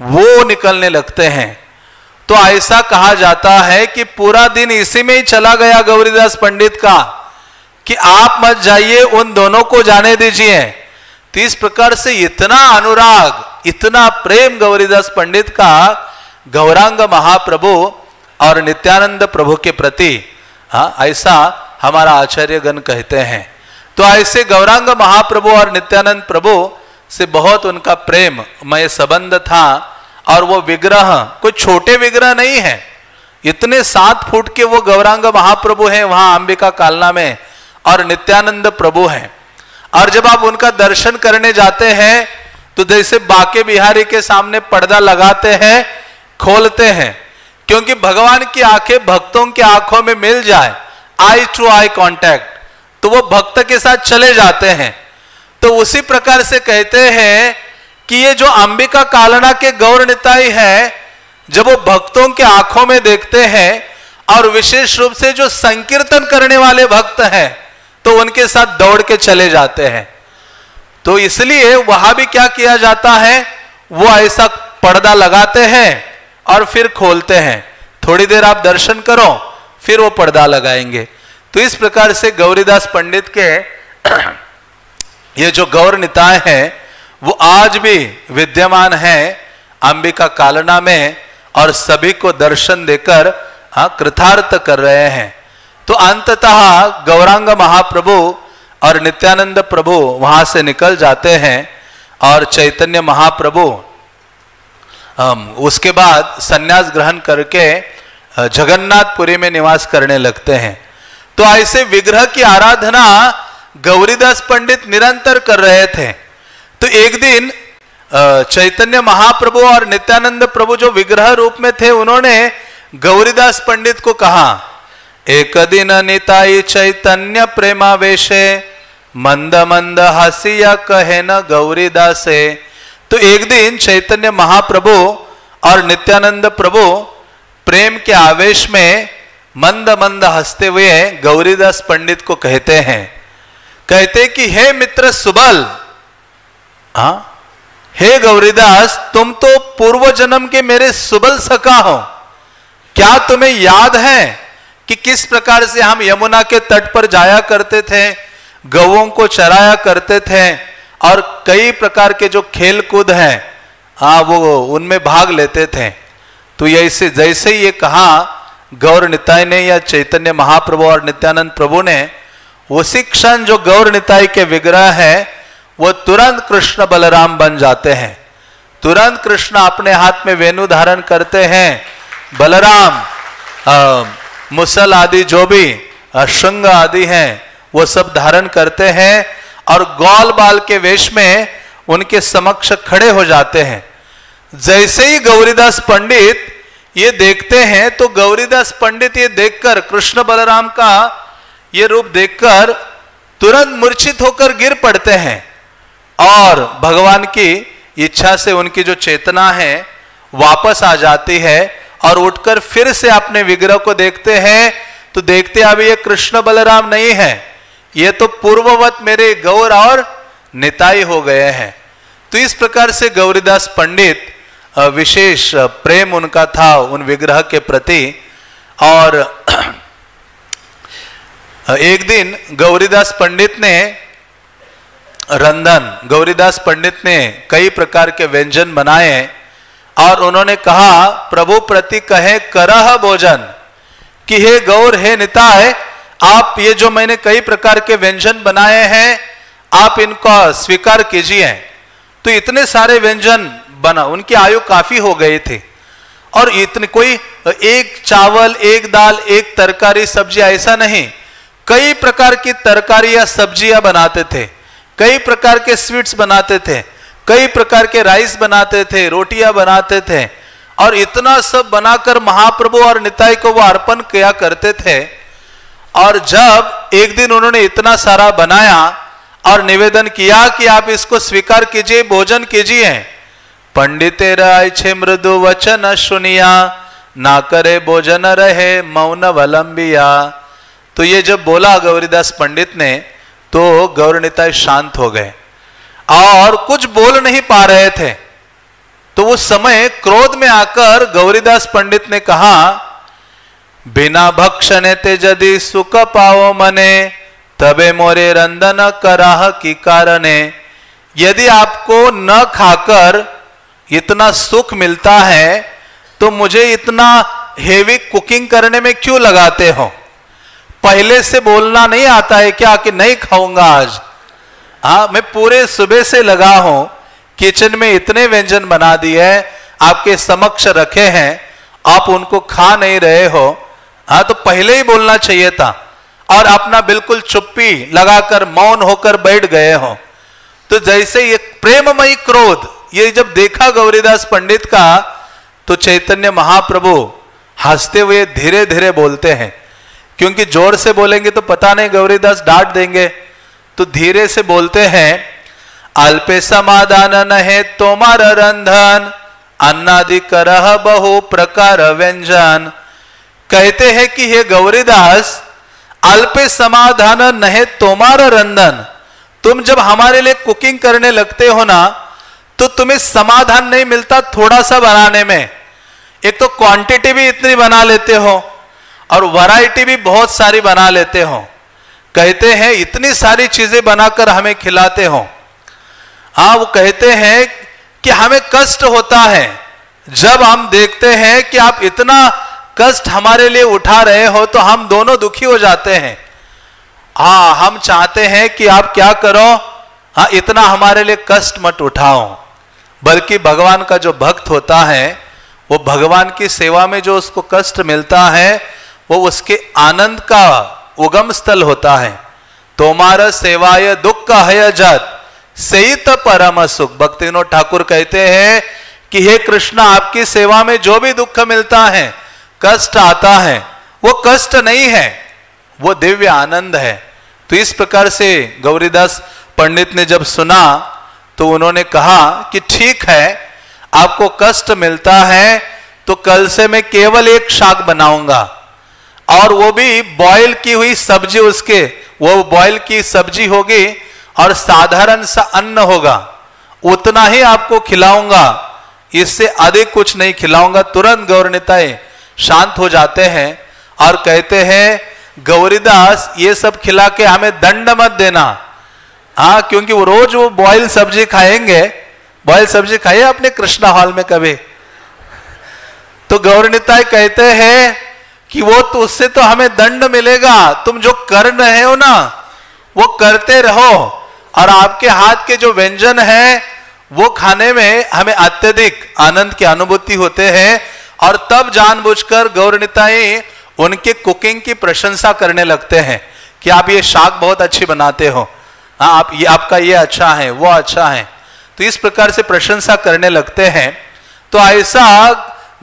वो निकलने लगते हैं। तो ऐसा कहा जाता है कि पूरा दिन इसी में ही चला गया गौरीदास पंडित का, कि आप मत जाइए, उन दोनों को जाने दीजिए। तो इस प्रकार से इतना अनुराग, इतना प्रेम गौरीदास पंडित का गौरांग महाप्रभु और नित्यानंद प्रभु के प्रति हाँ ऐसा हमारा आचार्य गण कहते हैं। तो ऐसे गौरांग महाप्रभु और नित्यानंद प्रभु से बहुत उनका प्रेम मय संबंध था और वो विग्रह, कोई छोटे विग्रह नहीं है। इतने सात फुट के वो गौरांग महाप्रभु हैं, वहाँ अंबिका कालना में और नित्यानंद प्रभु हैं। और जब आप उनका दर्शन करने जाते हैं तो जैसे बाके बिहारी के सामने पर्दा लगाते हैं, खोलते हैं। क्योंकि भगवान की आँखें भक्तों की आँखों में मिल जाए आई टू आई कांटेक्ट तो वो भक्त के साथ चले जाते हैं। तो उसी प्रकार से कहते हैं कि ये जो अंबिका कालना के गौर निताई है, जब वो भक्तों के आँखों में देखते हैं और विशेष रूप से जो संकीर्तन करने वाले भक्त हैं तो उनके साथ दौड़ के चले जाते हैं। तो इसलिए वहाँ भी क्या किया जाता है, वो ऐसा पर्दा लगाते हैं और फिर खोलते हैं। थोड़ी देर आप दर्शन करो, फिर वो पर्दा लगाएँगे। तो इस प्रकार से गौरीदास पंडित के ये जो गौर निताय है, वो आज भी विद्यमान है अंबिका कालना में और सभी को दर्शन देकर हाँ कृतार्थ कर रहे हैं। तो अंततः गौरांग महाप्रभु और नित्यानंद प्रभु वहाँ से निकल जाते हैं और चैतन्य महाप्रभु उसके बाद सन्यास ग्रहण करके जगन्नाथपुरी में निवास करने लगते हैं। तो ऐसे विग्रह की आराधना गौरीदास पंडित निरंतर कर रहे थे। तो एक दिन चैतन्य महाप्रभु और नित्यानंद प्रभु जो विग्रह रूप में थे, उन्होंने गौरीदास पंडित को कहा, एक दिन निताई चैतन्य प्रेमावेशे, मंद मंद हसिया कहे न गौरीदासे तो एक दिन चैतन्य महाप्रभु और नित्यानंद प्रभु प्रेम के आवेश में मंद मंद हँसते हुए गौरीदास पंडित को कहते हैं, कहते कि, हे मित्र सुबल, हा? हे गौरीदास, तुम तो पूर्व जन्म के मेरे सुबल सका हो। क्या तुम्हें याद है कि किस प्रकार से हम यमुना के तट पर जाया करते थे, गवों को चराया करते थे और कई प्रकार के जो खेल कूद हैं हाँ वो उनमें भाग लेते थे। तो ऐसे जैसे ये कहा, गौर निताय ने या चैतन्य महाप्रभु और नित्यानंद प्रभु ने, उसी क्षण जो गौर निताई के विग्रह है, वो तुरंत कृष्ण बलराम बन जाते हैं। तुरंत कृष्ण अपने हाथ में वेणु धारण करते हैं। बलराम मुसल आदि जो भी श्रृंग आदि हैं, वो सब धारण करते हैं। और गौल बाल के वेश में उनके समक्ष खड़े हो जाते हैं। जैसे ही गौरीदास पंडित ये देखते हैं तो गौरीदास पंडित ये देखकर, कृष्ण बलराम का ये रूप देखकर तुरंत मूर्छित होकर गिर पड़ते हैं। और भगवान की इच्छा से उनकी जो चेतना है, वापस आ जाती है और उठकर फिर से अपने विग्रह को देखते हैं। तो देखते अभी ये कृष्ण बलराम नहीं है। ये तो पूर्ववत मेरे गौर और निताई हो गए हैं। तो इस प्रकार से गौरीदास पंडित विशेष प्रेम उनका था, उन विग्रह के प्रति। और एक दिन गौरीदास पंडित ने रंधन गौरीदास पंडित ने कई प्रकार के व्यंजन बनाए और उन्होंने कहा, प्रभु प्रति कहे करह भोजन, कि हे गौर, हे निताय आप ये जो मैंने कई प्रकार के व्यंजन बनाए हैं, आप इनको स्वीकार कीजिए। तो इतने सारे व्यंजन बना, उनकी आयु काफ़ी हो गए थे। और इतने कोई एक चावल, एक दाल, एक तरकारी सब्ज़ी ऐसा नहीं। कई प्रकार की तरकारी या सब्ज़ियाँ बनाते थे, कई प्रकार के स्वीट्स बनाते थे, कई प्रकार के राइस बनाते थे, रोटियाँ बनाते थे। और इतना सब बनाकर महाप्रभु और निताई को वो अर्पण किया करते थे। और जब एक दिन उन्होंने इतना सारा बनाया और निवेदन किया कि आप इसको स्वीकार कीजिए, भोजन कीजिए, पंडित छे मृदु वचन सुनिया, ना करे भोजन रहे मौन वलंबिया। तो ये जब बोला गौरीदास पंडित ने तो गौरनिताय शांत हो गए और कुछ बोल नहीं पा रहे थे। तो उस समय क्रोध में आकर गौरीदास पंडित ने कहा बिना भक्षण ते यदि सुख पाओ मने, तबे मोरे रंदन कराह की कारणे। यदि आपको न खाकर इतना सुख मिलता है तो मुझे इतना हेवी कुकिंग करने में क्यों लगाते हो? पहले से बोलना नहीं आता है क्या कि नहीं खाऊँगा आज? हाँ मैं पूरे सुबह से लगा हूँ किचन में इतने व्यंजन बना दिए आपके समक्ष रखे हैं, आप उनको खा नहीं रहे हो हाँ तो पहले ही बोलना चाहिए था। और अपना बिल्कुल चुप्पी लगाकर मौन होकर बैठ गए हो। तो जैसे ये प्रेममयी क्रोध, ये जब देखा गौरीदास पंडित का तो चैतन्य महाप्रभु हँसते हुए धीरे धीरे बोलते हैं। क्योंकि ज़ोर से बोलेंगे तो पता नहीं, गौरीदास डांट देंगे। तो धीरे से बोलते हैं, अल्पे समाधान नहे तोमार रंधन अन्नादि करह बहु प्रकार व्यंजन कहते हैं कि हे गौरीदास, अल्पे समाधान नहे तोमार रंधन तुम जब हमारे लिए कुकिंग करने लगते हो ना तो तुम्हें समाधान नहीं मिलता थोड़ा सा बनाने में। एक तो क्वांटिटी भी इतनी बना लेते हो, और वैरायटी भी बहुत सारी बना लेते हो। कहते हैं, इतनी सारी चीज़ें बनाकर हमें खिलाते हो। हाँ वो कहते हैं कि हमें कष्ट होता है। जब हम देखते हैं कि आप इतना कष्ट हमारे लिए उठा रहे हो तो हम दोनों दुखी हो जाते हैं। हाँ हम चाहते हैं कि आप क्या करो हाँ इतना हमारे लिए कष्ट मत उठाओ। बल्कि भगवान का जो भक्त होता है, वो भगवान की सेवा में जो उसको कष्ट मिलता है, वो उसके आनंद का उगम स्थल होता है। तोमार सेवाय दुख का है जत सहित परम सुख। भक्तिनो ठाकुर कहते हैं कि हे कृष्ण, आपकी सेवा में जो भी दुख मिलता है कष्ट आता है, वो कष्ट नहीं है, वो दिव्य आनंद है। तो इस प्रकार से गौरीदास पंडित ने जब सुना तो उन्होंने कहा कि ठीक है, आपको कष्ट मिलता है तो कल से मैं केवल एक शाक बनाऊँगा। और वो भी बॉयल की हुई सब्ज़ी उसके, वो बॉयल की सब्ज़ी होगी और साधारण सा अन्न होगा, उतना ही आपको खिलाऊँगा। इससे अधिक कुछ नहीं खिलाऊँगा। तुरंत गौरनेताएँ शांत हो जाते हैं और कहते हैं, गौरीदास, ये सब खिला के हमें दंड मत देना। हाँ क्योंकि वो रोज वो बॉयल सब्ज़ी खाएँगे। बॉयल सब्ज़ी खाइए अपने कृष्णा हॉल में कभी? तो गौरनिताय कहते हैं कि वो तो उससे तो हमें दंड मिलेगा। तुम जो कर रहे हो ना, वो करते रहो। और आपके हाथ के जो व्यंजन है, वो खाने में हमें अत्यधिक आनंद की अनुभूति होते हैं। और तब जानबूझकर गौरनिताई उनके कुकिंग की प्रशंसा करने लगते हैं कि आप ये शाक बहुत अच्छी बनाते हो। हाँ आप ये, आपका ये अच्छा है, वो अच्छा है। तो इस प्रकार से प्रशंसा करने लगते हैं। तो ऐसा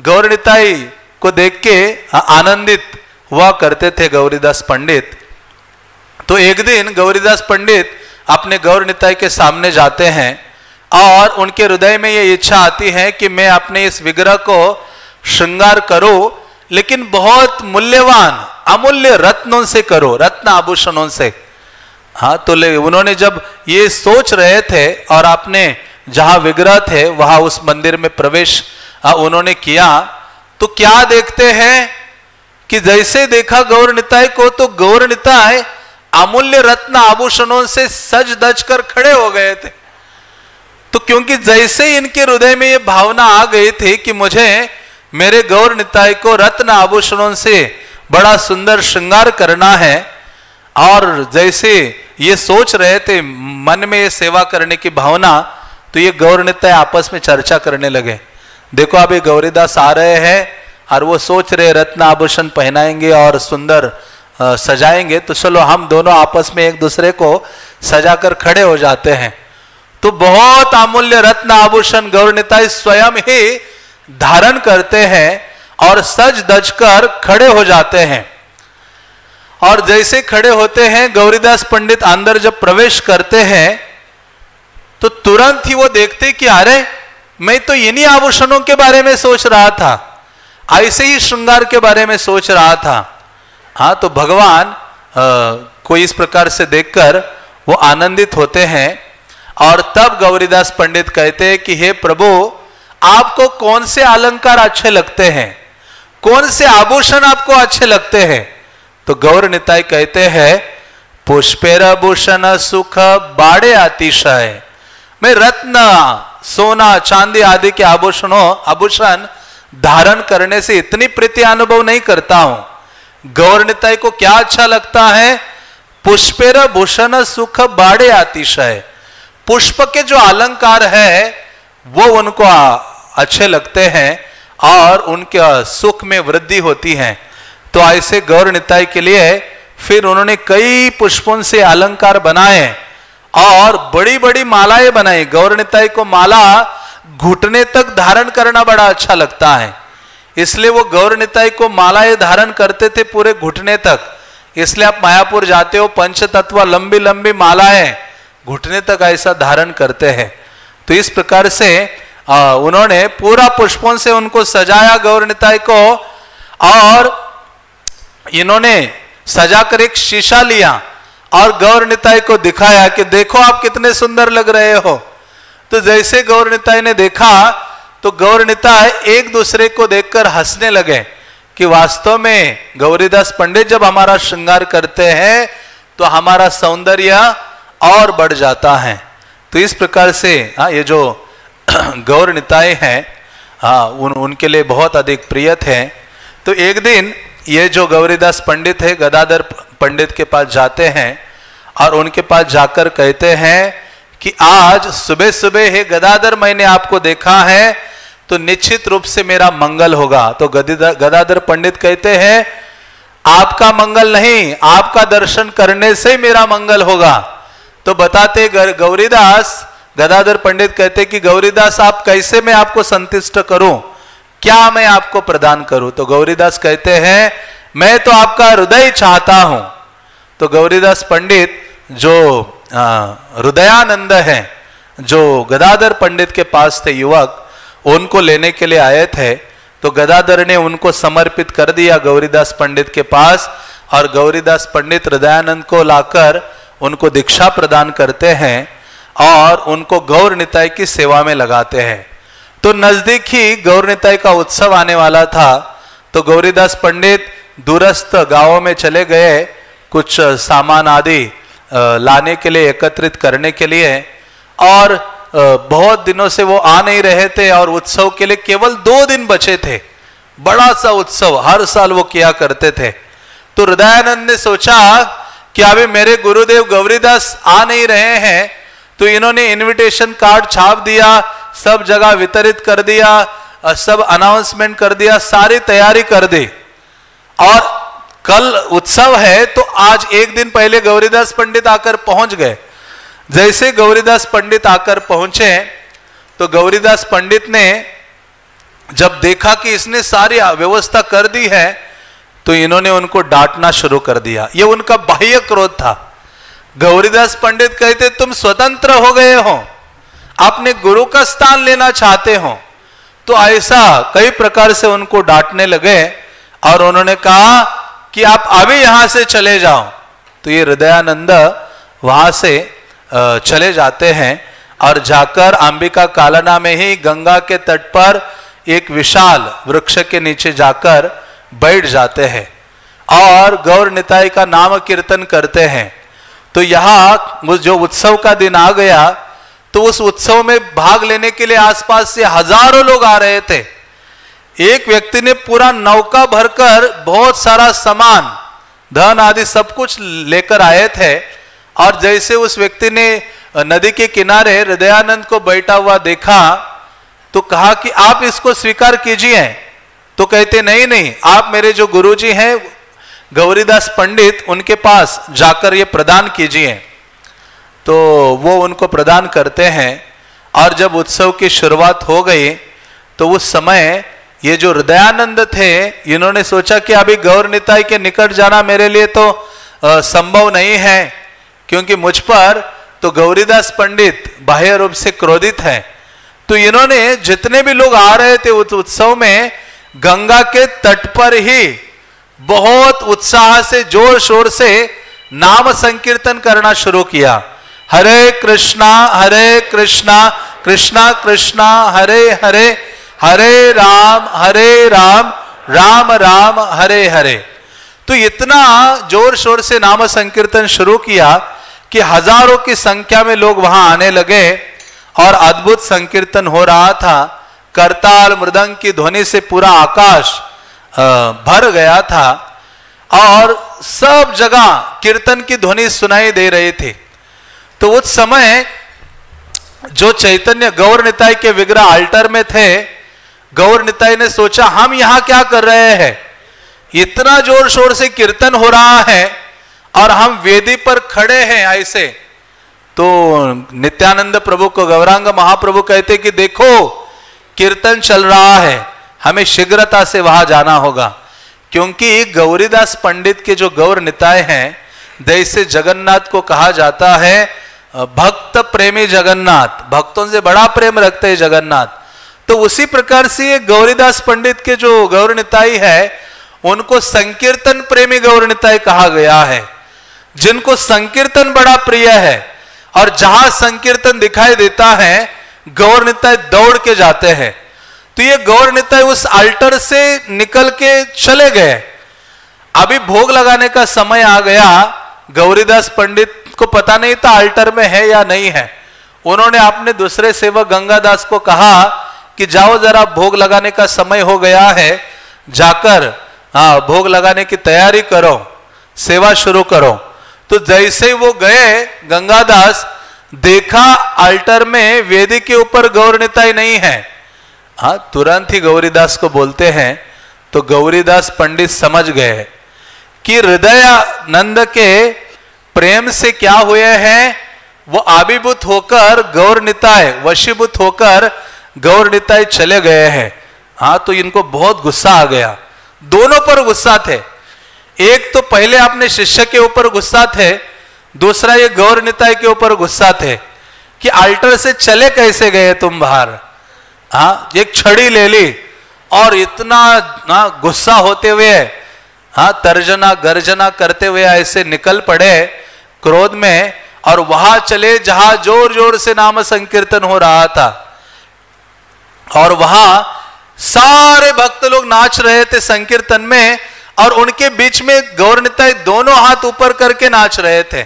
गौरनिताई को देख के आनंदित हुआ करते थे गौरीदास पंडित। तो एक दिन गौरीदास पंडित अपने गौर निताई के सामने जाते हैं और उनके हृदय में ये इच्छा आती है कि मैं अपने इस विग्रह को श्रृंगार करो, लेकिन बहुत मूल्यवान, अमूल्य रत्नों से करो, रत्न आभूषणों से। हाँ तो ले, उन्होंने जब ये सोच रहे थे और आपने जहाँ विग्रह थे, वहाँ उस मंदिर में प्रवेश उन्होंने किया तो क्या देखते हैं कि जैसे देखा गौर निताय को तो गौर निताय अमूल्य रत्न आभूषणों से सज दज कर खड़े हो गए थे। तो क्योंकि जैसे इनके हृदय में ये भावना आ गई थी कि मुझे मेरे गौर निताय को रत्न आभूषणों से बड़ा सुंदर श्रृंगार करना है। और जैसे ये सोच रहे थे मन में ये सेवा करने की भावना तो ये गौर निताय आपस में चर्चा करने लगे। देखो, अभी गौरीदास आ रहे हैं और वो सोच रहे रत्न आभूषण पहनाएँगे और सुंदर सजाएँगे। तो चलो, हम दोनों आपस में एक दूसरे को सजाकर खड़े हो जाते हैं। तो बहुत अमूल्य रत्न आभूषण गौरनिताई स्वयं ही धारण करते हैं और सज दज कर खड़े हो जाते हैं। और जैसे खड़े होते हैं, गौरीदास पंडित अंदर जब प्रवेश करते हैं तो तुरंत ही वो देखते कि, अरे, मैं तो इन्हीं आभूषणों के बारे में सोच रहा था। ऐसे ही श्रृंगार के बारे में सोच रहा था। हाँ तो भगवान को इस प्रकार से देखकर वो आनंदित होते हैं। और तब गौरीदास पंडित कहते हैं कि, हे प्रभु आपको कौन से अलंकार अच्छे लगते हैं? कौन से आभूषण आपको अच्छे लगते हैं? तो गौर निताई कहते हैं पुष्पेर भूषण सुख बाड़े अतिशय। मैं रत्न, सोना, चांदी आदि के आभूषणों, आभूषण धारण करने से इतनी प्रीति अनुभव नहीं करता हूँ। गौर निताई को क्या अच्छा लगता है? पुष्पेर भूषण सुख बाड़े अतिशय। पुष्प के जो अलंकार है, वो उनको अच्छे लगते हैं और उनके सुख में वृद्धि होती है। तो ऐसे गौर निताई के लिए फिर उन्होंने कई पुष्पों से अलंकार बनाए और बड़ी बड़ी मालाएँ बनाई। गौर को माला घुटने तक धारण करना बड़ा अच्छा लगता है। इसलिए वो गौर को मालाएँ धारण करते थे पूरे घुटने तक। इसलिए आप मायापुर जाते हो पंच तत्व लंबी लंबी मालाएँ घुटने तक ऐसा धारण करते हैं। तो इस प्रकार से आ, उन्होंने पूरा पुष्पों से उनको सजाया गौर निताई को और इन्होंने सजाकर एक शीशा लिया और गौर निताई को दिखाया कि देखो आप कितने सुंदर लग रहे हो। तो जैसे गौर निताई ने देखा तो गौर निताय एक दूसरे को देखकर हंसने लगे कि वास्तव में गौरीदास पंडित जब हमारा श्रृंगार करते हैं तो हमारा सौंदर्य और बढ़ जाता है। तो इस प्रकार से हाँ ये जो गौर निताय हैं। हाँ उन, उनके लिए बहुत अधिक प्रिय थे तो एक दिन ये जो गौरीदास पंडित है, गदाधर पंडित के पास जाते हैं और उनके पास जाकर कहते हैं कि आज सुबह सुबह है गदाधर, मैंने आपको देखा है तो निश्चित रूप से मेरा मंगल होगा। तो गदाधर पंडित कहते हैं, आपका मंगल नहीं, आपका दर्शन करने से मेरा मंगल होगा। तो बताते गौरीदास गदाधर पंडित कहते कि गौरीदास, आप कैसे मैं आपको संतुष्ट करूँ? क्या मैं आपको प्रदान करूँ? तो गौरीदास कहते हैं, मैं तो आपका हृदय चाहता हूँ। तो गौरीदास पंडित जो हृदयानंद है, जो गदाधर पंडित के पास थे युवक, उनको लेने के लिए आए थे। तो गदाधर ने उनको समर्पित कर दिया गौरीदास पंडित के पास और गौरीदास पंडित हृदयानंद को लाकर उनको दीक्षा प्रदान करते हैं। और उनको गौर निताय की सेवा में लगाते हैं। तो नज़दीक ही गौर निताय का उत्सव आने वाला था। तो गौरीदास पंडित दूरस्थ गाँवों में चले गए कुछ सामान आदि लाने के लिए, एकत्रित करने के लिए। और बहुत दिनों से वो आ नहीं रहे थे और उत्सव के लिए केवल दो दिन बचे थे। बड़ा सा उत्सव हर साल वो किया करते थे। तो हृदयानंद ने सोचा कि अभी मेरे गुरुदेव गौरीदास आ नहीं रहे हैं तो इन्होंने इनविटेशन कार्ड छाप दिया, सब जगह वितरित कर दिया सब अनाउंसमेंट कर दिया, सारी तैयारी कर दी। और कल उत्सव है तो आज एक दिन पहले गौरीदास पंडित आकर पहुँच गए। जैसे गौरीदास पंडित आकर पहुँचे तो गौरीदास पंडित ने जब देखा कि इसने सारी व्यवस्था कर दी है तो इन्होंने उनको डांटना शुरू कर दिया। यह उनका बाह्य क्रोध था। गौरीदास पंडित कहते, तुम स्वतंत्र हो गए हो। आपने गुरु का स्थान लेना चाहते हो। तो ऐसा कई प्रकार से उनको डांटने लगे और उन्होंने कहा कि, आप अभी यहाँ से चले जाओ। तो ये हृदयानंद वहाँ से चले जाते हैं और जाकर अंबिका कालना में ही गंगा के तट पर एक विशाल वृक्ष के नीचे जाकर बैठ जाते हैं और गौर निताई का नाम कीर्तन करते हैं। तो यहाँ जो उत्सव का दिन आ गया तो उस उत्सव में भाग लेने के लिए आसपास से हज़ारों लोग आ रहे थे। एक व्यक्ति ने पूरा नौका भरकर बहुत सारा सामान, धन आदि सब कुछ लेकर आए थे और जैसे उस व्यक्ति ने नदी के किनारे हृदयानंद को बैठा हुआ देखा तो कहा कि आप इसको स्वीकार कीजिए। तो कहते, नहीं नहीं, आप मेरे जो गुरुजी हैं गौरीदास पंडित उनके पास जाकर ये प्रदान कीजिए। तो वो उनको प्रदान करते हैं और जब उत्सव की शुरुआत हो गई तो उस समय ये जो हृदयानंद थे, इन्होंने सोचा कि अभी गौर निताई के निकट जाना मेरे लिए तो संभव नहीं है, क्योंकि मुझ पर तो गौरीदास पंडित बाह्य रूप से क्रोधित है। तो इन्होंने जितने भी लोग आ रहे थे उस उत्सव में गंगा के तट पर ही बहुत उत्साह से ज़ोर शोर से नाम संकीर्तन करना शुरू किया। हरे कृष्णा हरे कृष्णा कृष्णा कृष्णा, हरे हरे हरे राम हरे राम राम राम, हरे हरे। तो इतना ज़ोर शोर से नाम संकीर्तन शुरू किया कि हज़ारों की संख्या में लोग वहाँ आने लगे और अद्भुत संकीर्तन हो रहा था। करताल मृदंग की ध्वनि से पूरा आकाश भर गया था और सब जगह कीर्तन की ध्वनि सुनाई दे रही थी। तो उस समय जो चैतन्य गौर निताई के विग्रह अल्टर में थे, गौर निताई ने सोचा, हम यहाँ क्या कर रहे हैं? इतना ज़ोर शोर से कीर्तन हो रहा है और हम वेदी पर खड़े हैं ऐसे। तो नित्यानंद प्रभु को, गौरांग महाप्रभु कहते कि, देखो, कीर्तन चल रहा है। हमें शीघ्रता से वहाँ जाना होगा। क्योंकि गौरीदास पंडित के जो गौर निताय हैं जैसे जगन्नाथ को कहा जाता है, भक्त प्रेमी जगन्नाथ। भक्तों से बड़ा प्रेम रखते हैं जगन्नाथ। तो उसी प्रकार से ये गौरीदास पंडित के जो गौर निताई है, उनको संकीर्तन प्रेमी गौर निताई कहा गया है। जिनको संकीर्तन बड़ा प्रिय है, और जहाँ संकीर्तन दिखाई देता है, गौर निताय दौड़ के जाते हैं। तो ये गौर निताय उस अल्टर से निकल के चले गए। अभी भोग लगाने का समय आ गया। गौरीदास पंडित को पता नहीं था अल्टर में है या नहीं है। उन्होंने अपने दूसरे सेवक गंगादास को कहा कि जाओ जरा, भोग लगाने का समय हो गया है, जाकर हाँ भोग लगाने की तैयारी करो, सेवा शुरू करो। तो जैसे वो गए, गंगादास, देखा अल्टर में वेदी के ऊपर गौर गौरनिताई नहीं है। हाँ तुरंत ही गौरीदास को बोलते हैं तो गौरीदास पंडित समझ गए कि हृदय नंद के प्रेम से क्या हुए हैं, वो आविभूत होकर गौर निताय, वशीभूत होकर गौर निताय चले गए हैं। हाँ तो इनको बहुत गुस्सा आ गया। दोनों पर गुस्सा थे। एक तो पहले अपने शिष्य के ऊपर गुस्सा थे, दूसरा ये गौर निताय के ऊपर गुस्सा थे कि अल्टर से चले कैसे गए तुम बाहर? हाँ एक छड़ी ले ली और इतना हाँ गुस्सा होते हुए हाँ तर्जना, गर्जना करते हुए ऐसे निकल पड़े क्रोध में और वहाँ चले जहाँ ज़ोर ज़ोर से नाम संकीर्तन हो रहा था। और वहाँ सारे भक्त लोग नाच रहे थे संकीर्तन में और उनके बीच में गौर निताई दोनों हाथ ऊपर करके नाच रहे थे।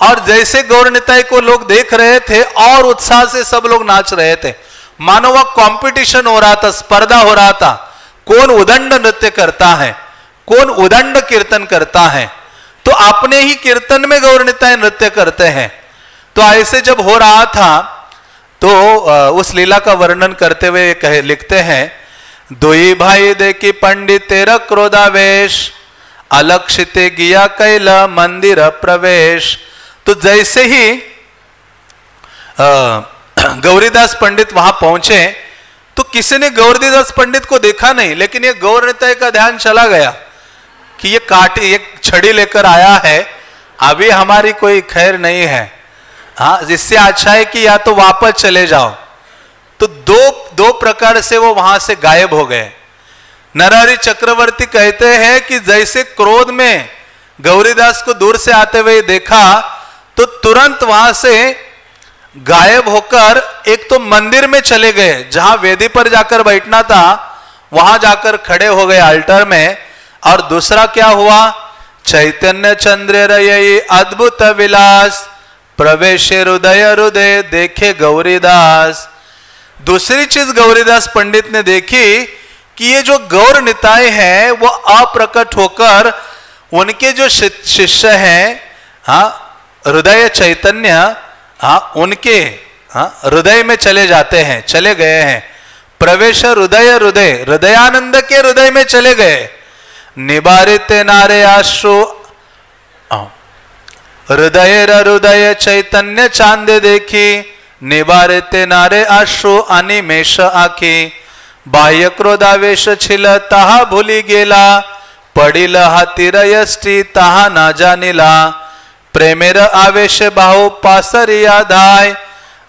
और जैसे गौर निताई को लोग देख रहे थे और उत्साह से सब लोग नाच रहे थे। मानो वह कंपटीशन हो रहा था, स्पर्धा हो रहा था। कौन उदंड नृत्य करता है? कौन उदंड कीर्तन करता है? तो अपने ही कीर्तन में गौर निताई नृत्य करते हैं। तो ऐसे जब हो रहा था तो उस लीला का वर्णन करते हुए कहे, लिखते हैं, दुई भाई देखी पंडित तेरा क्रोधावेश, अलक्षित गिया कैला मंदिर प्रवेश। तो जैसे ही गौरीदास पंडित वहाँ पहुँचे तो किसी ने गौरीदास पंडित को देखा नहीं, लेकिन ये गौर निताय का ध्यान चला गया कि ये काट एक छड़ी लेकर आया है, अभी हमारी कोई खैर नहीं है। हाँ जिससे अच्छा है कि या तो वापस चले जाओ। तो दो दो प्रकार से वो वहाँ से गायब हो गए। नरहरि चक्रवर्ती कहते हैं कि जैसे क्रोध में गौरीदास को दूर से आते हुए देखा तो तुरंत वहाँ से गायब होकर एक तो मंदिर में चले गए, जहाँ वेदी पर जाकर बैठना था, वहाँ जाकर खड़े हो गए अल्टर में। और दूसरा क्या हुआ? चैतन्य चंद्र रय अद्भुत विलास, प्रवेश हृदय हृदय देखे गौरीदास। दूसरी चीज़ गौरीदास पंडित ने देखी कि ये जो गौर निताय है, वो अप्रकट होकर उनके जो शिष्य हैं हाँ हृदय चैतन्य हाँ उनके हाँ हृदय में चले जाते हैं, चले गए हैं। प्रवेश हृदय हृदय, हृदयानंद के हृदय में चले गए। निबारित नारे आश्रु हृदय हृदय चैतन्य चाँद देखी निबारित नारे आश्रु अनिमेश आखी। बाह्य क्रोधावेश छिल, तहा भूली गेला, पडिल हातीर यष्टी तहा ना जानिला। प्रेमेर आवेश भाव पासरिया धाय।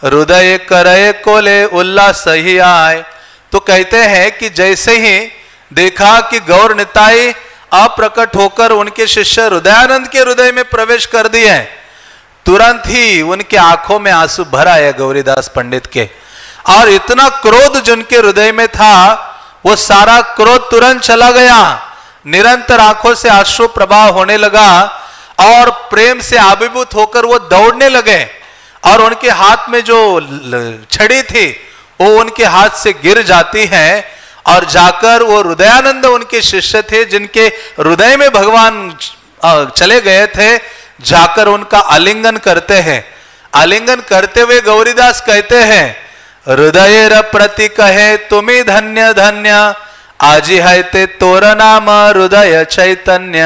हृदय करय कोले उल्लास ही आय। तो कहते हैं कि जैसे ही देखा कि गौर निताई अप्रकट होकर उनके शिष्य हृदयानंद के हृदय में प्रवेश कर दिए। तुरंत ही उनके आँखों में आँसू भर आया गौरीदास पंडित के। और इतना क्रोध जिनके हृदय में था, वो सारा क्रोध तुरंत चला गया। निरंतर आँखों से आँसू प्रभाव होने लगा। और प्रेम से आभिभूत होकर वो दौड़ने लगे और उनके हाथ में जो छड़ी थी, वो उनके हाथ से गिर जाती है और जाकर वो हृदयानंद उनके शिष्य थे, जिनके हृदय में भगवान चले गए थे, जाकर उनका आलिंगन करते हैं। आलिंगन करते हुए गौरीदास कहते हैं, हृदय प्रति कहे तुम्हें धन्य धन्य, आजी है ते तोर नाम हृदय चैतन्य।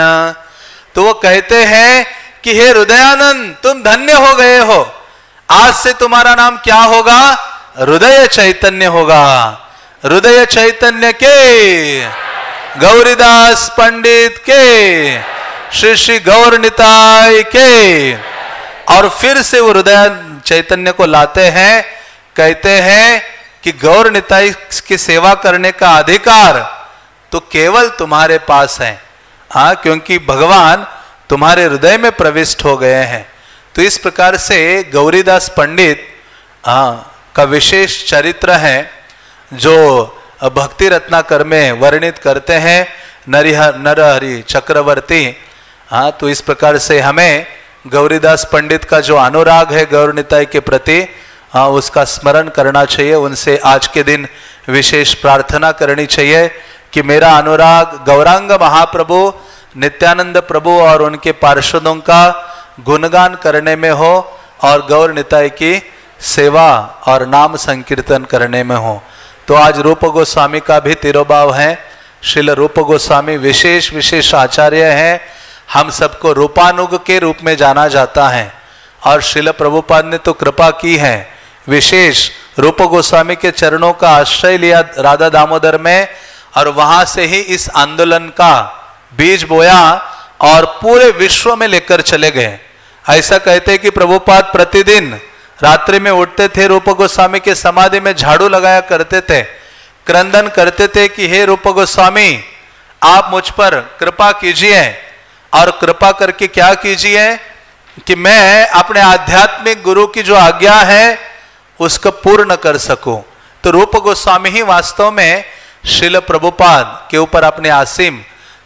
तो वो कहते हैं कि, हे हृदयानंद, तुम धन्य हो गए हो। आज से तुम्हारा नाम क्या होगा? हृदय चैतन्य होगा। हृदय चैतन्य के, गौरीदास पंडित के, श्री श्री गौर निताय के। और फिर से वो हृदय चैतन्य को लाते हैं, कहते हैं कि, गौर निताई की सेवा करने का अधिकार तो केवल तुम्हारे पास है। हाँ क्योंकि भगवान तुम्हारे हृदय में प्रविष्ट हो गए हैं। तो इस प्रकार से गौरीदास पंडित हाँ का विशेष चरित्र है, जो भक्ति रत्नाकर में वर्णित करते हैं, नरिहर, नरहरि चक्रवर्ती। हाँ तो इस प्रकार से हमें गौरीदास पंडित का जो अनुराग है गौरनिताय के प्रति हाँ उसका स्मरण करना चाहिए, उनसे आज के दिन विशेष प्रार्थना करनी चाहिए। कि मेरा अनुराग, गौरांग महाप्रभु, नित्यानंद प्रभु और उनके पार्षदों का गुणगान करने में हो और गौर निताय की सेवा और नाम संकीर्तन करने में हो। तो आज रूप गोस्वामी का भी तिरुभाव है। शिल रूप गोस्वामी विशेष विशेष आचार्य हैं। हम सबको रूपानुग के रूप में जाना जाता है। और शिल प्रभुपाद ने तो कृपा की है। विशेष, रूप गोस्वामी के चरणों का आश्रय लिया राधा दामोदर में। और वहाँ से ही इस आंदोलन का बीज बोया और पूरे विश्व में लेकर चले गए। ऐसा कहते कि प्रभुपाद प्रतिदिन रात्रि में उठते थे, रूप गोस्वामी के समाधि में झाड़ू लगाया करते थे। क्रंदन करते थे कि, हे रूप गोस्वामी, आप मुझ पर कृपा कीजिए। और कृपा करके क्या कीजिए? कि मैं अपने आध्यात्मिक गुरु की जो आज्ञा है, उसको पूर्ण कर सकूँ। तो रूप गोस्वामी ही वास्तव में शिल प्रभुपाद के ऊपर अपने आसिम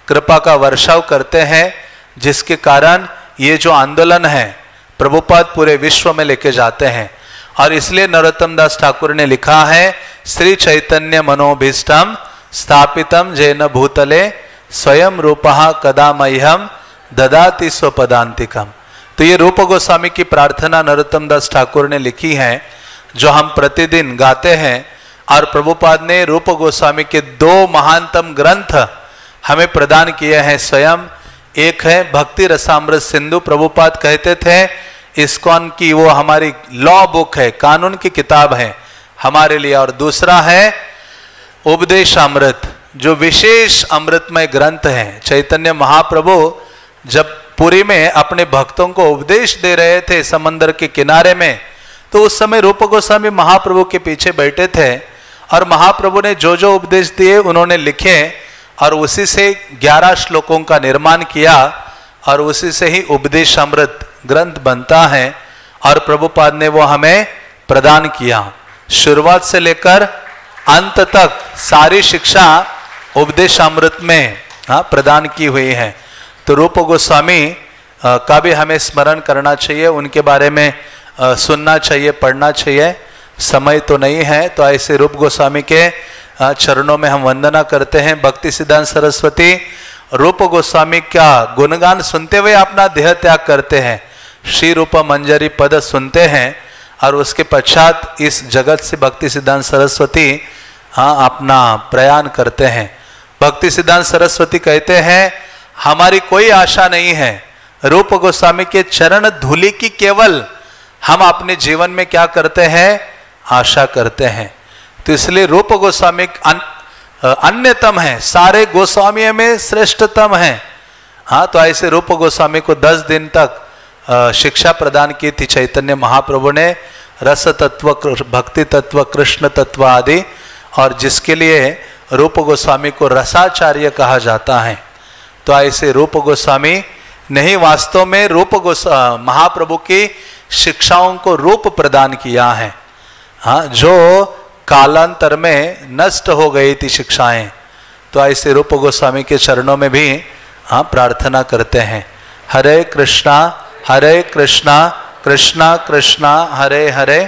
कृपा का वर्षाव करते हैं, जिसके कारण ये जो आंदोलन है, प्रभुपाद पूरे विश्व में लेके जाते हैं। और इसलिए नरोत्तम दास ठाकुर ने लिखा है, श्री चैतन्य मनोभीष्टम स्थापितम जैन भूतले स्वयं रूप कदा मह्यम ददाति स्वपदांतिकम तो ये रूप गोस्वामी की प्रार्थना नरोत्तम दास ठाकुर ने लिखी है, जो हम प्रतिदिन गाते हैं और प्रभुपाद ने रूप गोस्वामी के दो महानतम ग्रंथ हमें प्रदान किए हैं स्वयं। एक है भक्ति रसामृत सिंधु। प्रभुपाद कहते थे, इसकॉन की वो हमारी लॉ बुक है, कानून की किताब है हमारे लिए। और दूसरा है उपदेश अमृत जो विशेष अमृतमय ग्रंथ है। चैतन्य महाप्रभु जब पुरी में अपने भक्तों को उपदेश दे रहे थे समंदर के किनारे में तो उस समय रूप गोस्वामी महाप्रभु के पीछे बैठे थे। और महाप्रभु ने जो जो उपदेश दिए उन्होंने लिखे और उसी से ग्यारह श्लोकों का निर्माण किया और उसी से ही उपदेश अमृत ग्रंथ बनता है और प्रभुपाद ने वो हमें प्रदान किया। शुरुआत से लेकर अंत तक सारी शिक्षा उपदेश अमृत में हाँ प्रदान की हुई है। तो रूप गोस्वामी का भी हमें स्मरण करना चाहिए, उनके बारे में सुनना चाहिए, पढ़ना चाहिए। समय तो नहीं है तो ऐसे रूप गोस्वामी के चरणों में हम वंदना करते हैं। भक्ति सिद्धांत सरस्वती, रूप गोस्वामी का गुणगान सुनते हुए अपना देह त्याग करते हैं? श्री रूप मंजरी पद सुनते हैं और उसके पश्चात इस जगत से भक्ति सिद्धांत सरस्वती हाँ अपना प्रयाण करते हैं। भक्ति सिद्धांत सरस्वती कहते हैं, हमारी कोई आशा नहीं है। रूप गोस्वामी के चरण धूलि की केवल हम अपने जीवन में क्या करते हैं? आशा करते हैं। तो इसलिए रूप गोस्वामी अन, अन्यतम है। सारे गोस्वामी में श्रेष्ठतम है। हाँ तो ऐसे रूप गोस्वामी को दस दिन तक शिक्षा प्रदान की थी चैतन्य महाप्रभु ने। रस तत्व भक्ति तत्व कृष्ण तत्व आदि। और जिसके लिए रूप गोस्वामी को रसाचार्य कहा जाता है। तो ऐसे रूप गोस्वामी नहीं वास्तव में रूप गोस्वा महाप्रभु की शिक्षाओं को रूप प्रदान किया है। हाँ जो कालांतर में नष्ट हो गई थी शिक्षाएँ तो ऐसे रूप गोस्वामी के चरणों में भी हाँ प्रार्थना करते हैं। हरे कृष्णा हरे कृष्णा कृष्णा कृष्णा, हरे हरे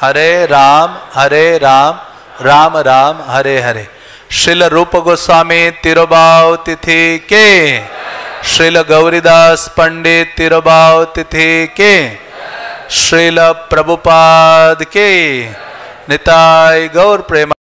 हरे राम हरे राम राम राम, हरे हरे। श्रील रूप गोस्वामी तिरुभाव तिथि के, श्रील गौरीदास पंडित तिरुभाव तिथि के श्रील प्रभुपाद के निताय गौर प्रेम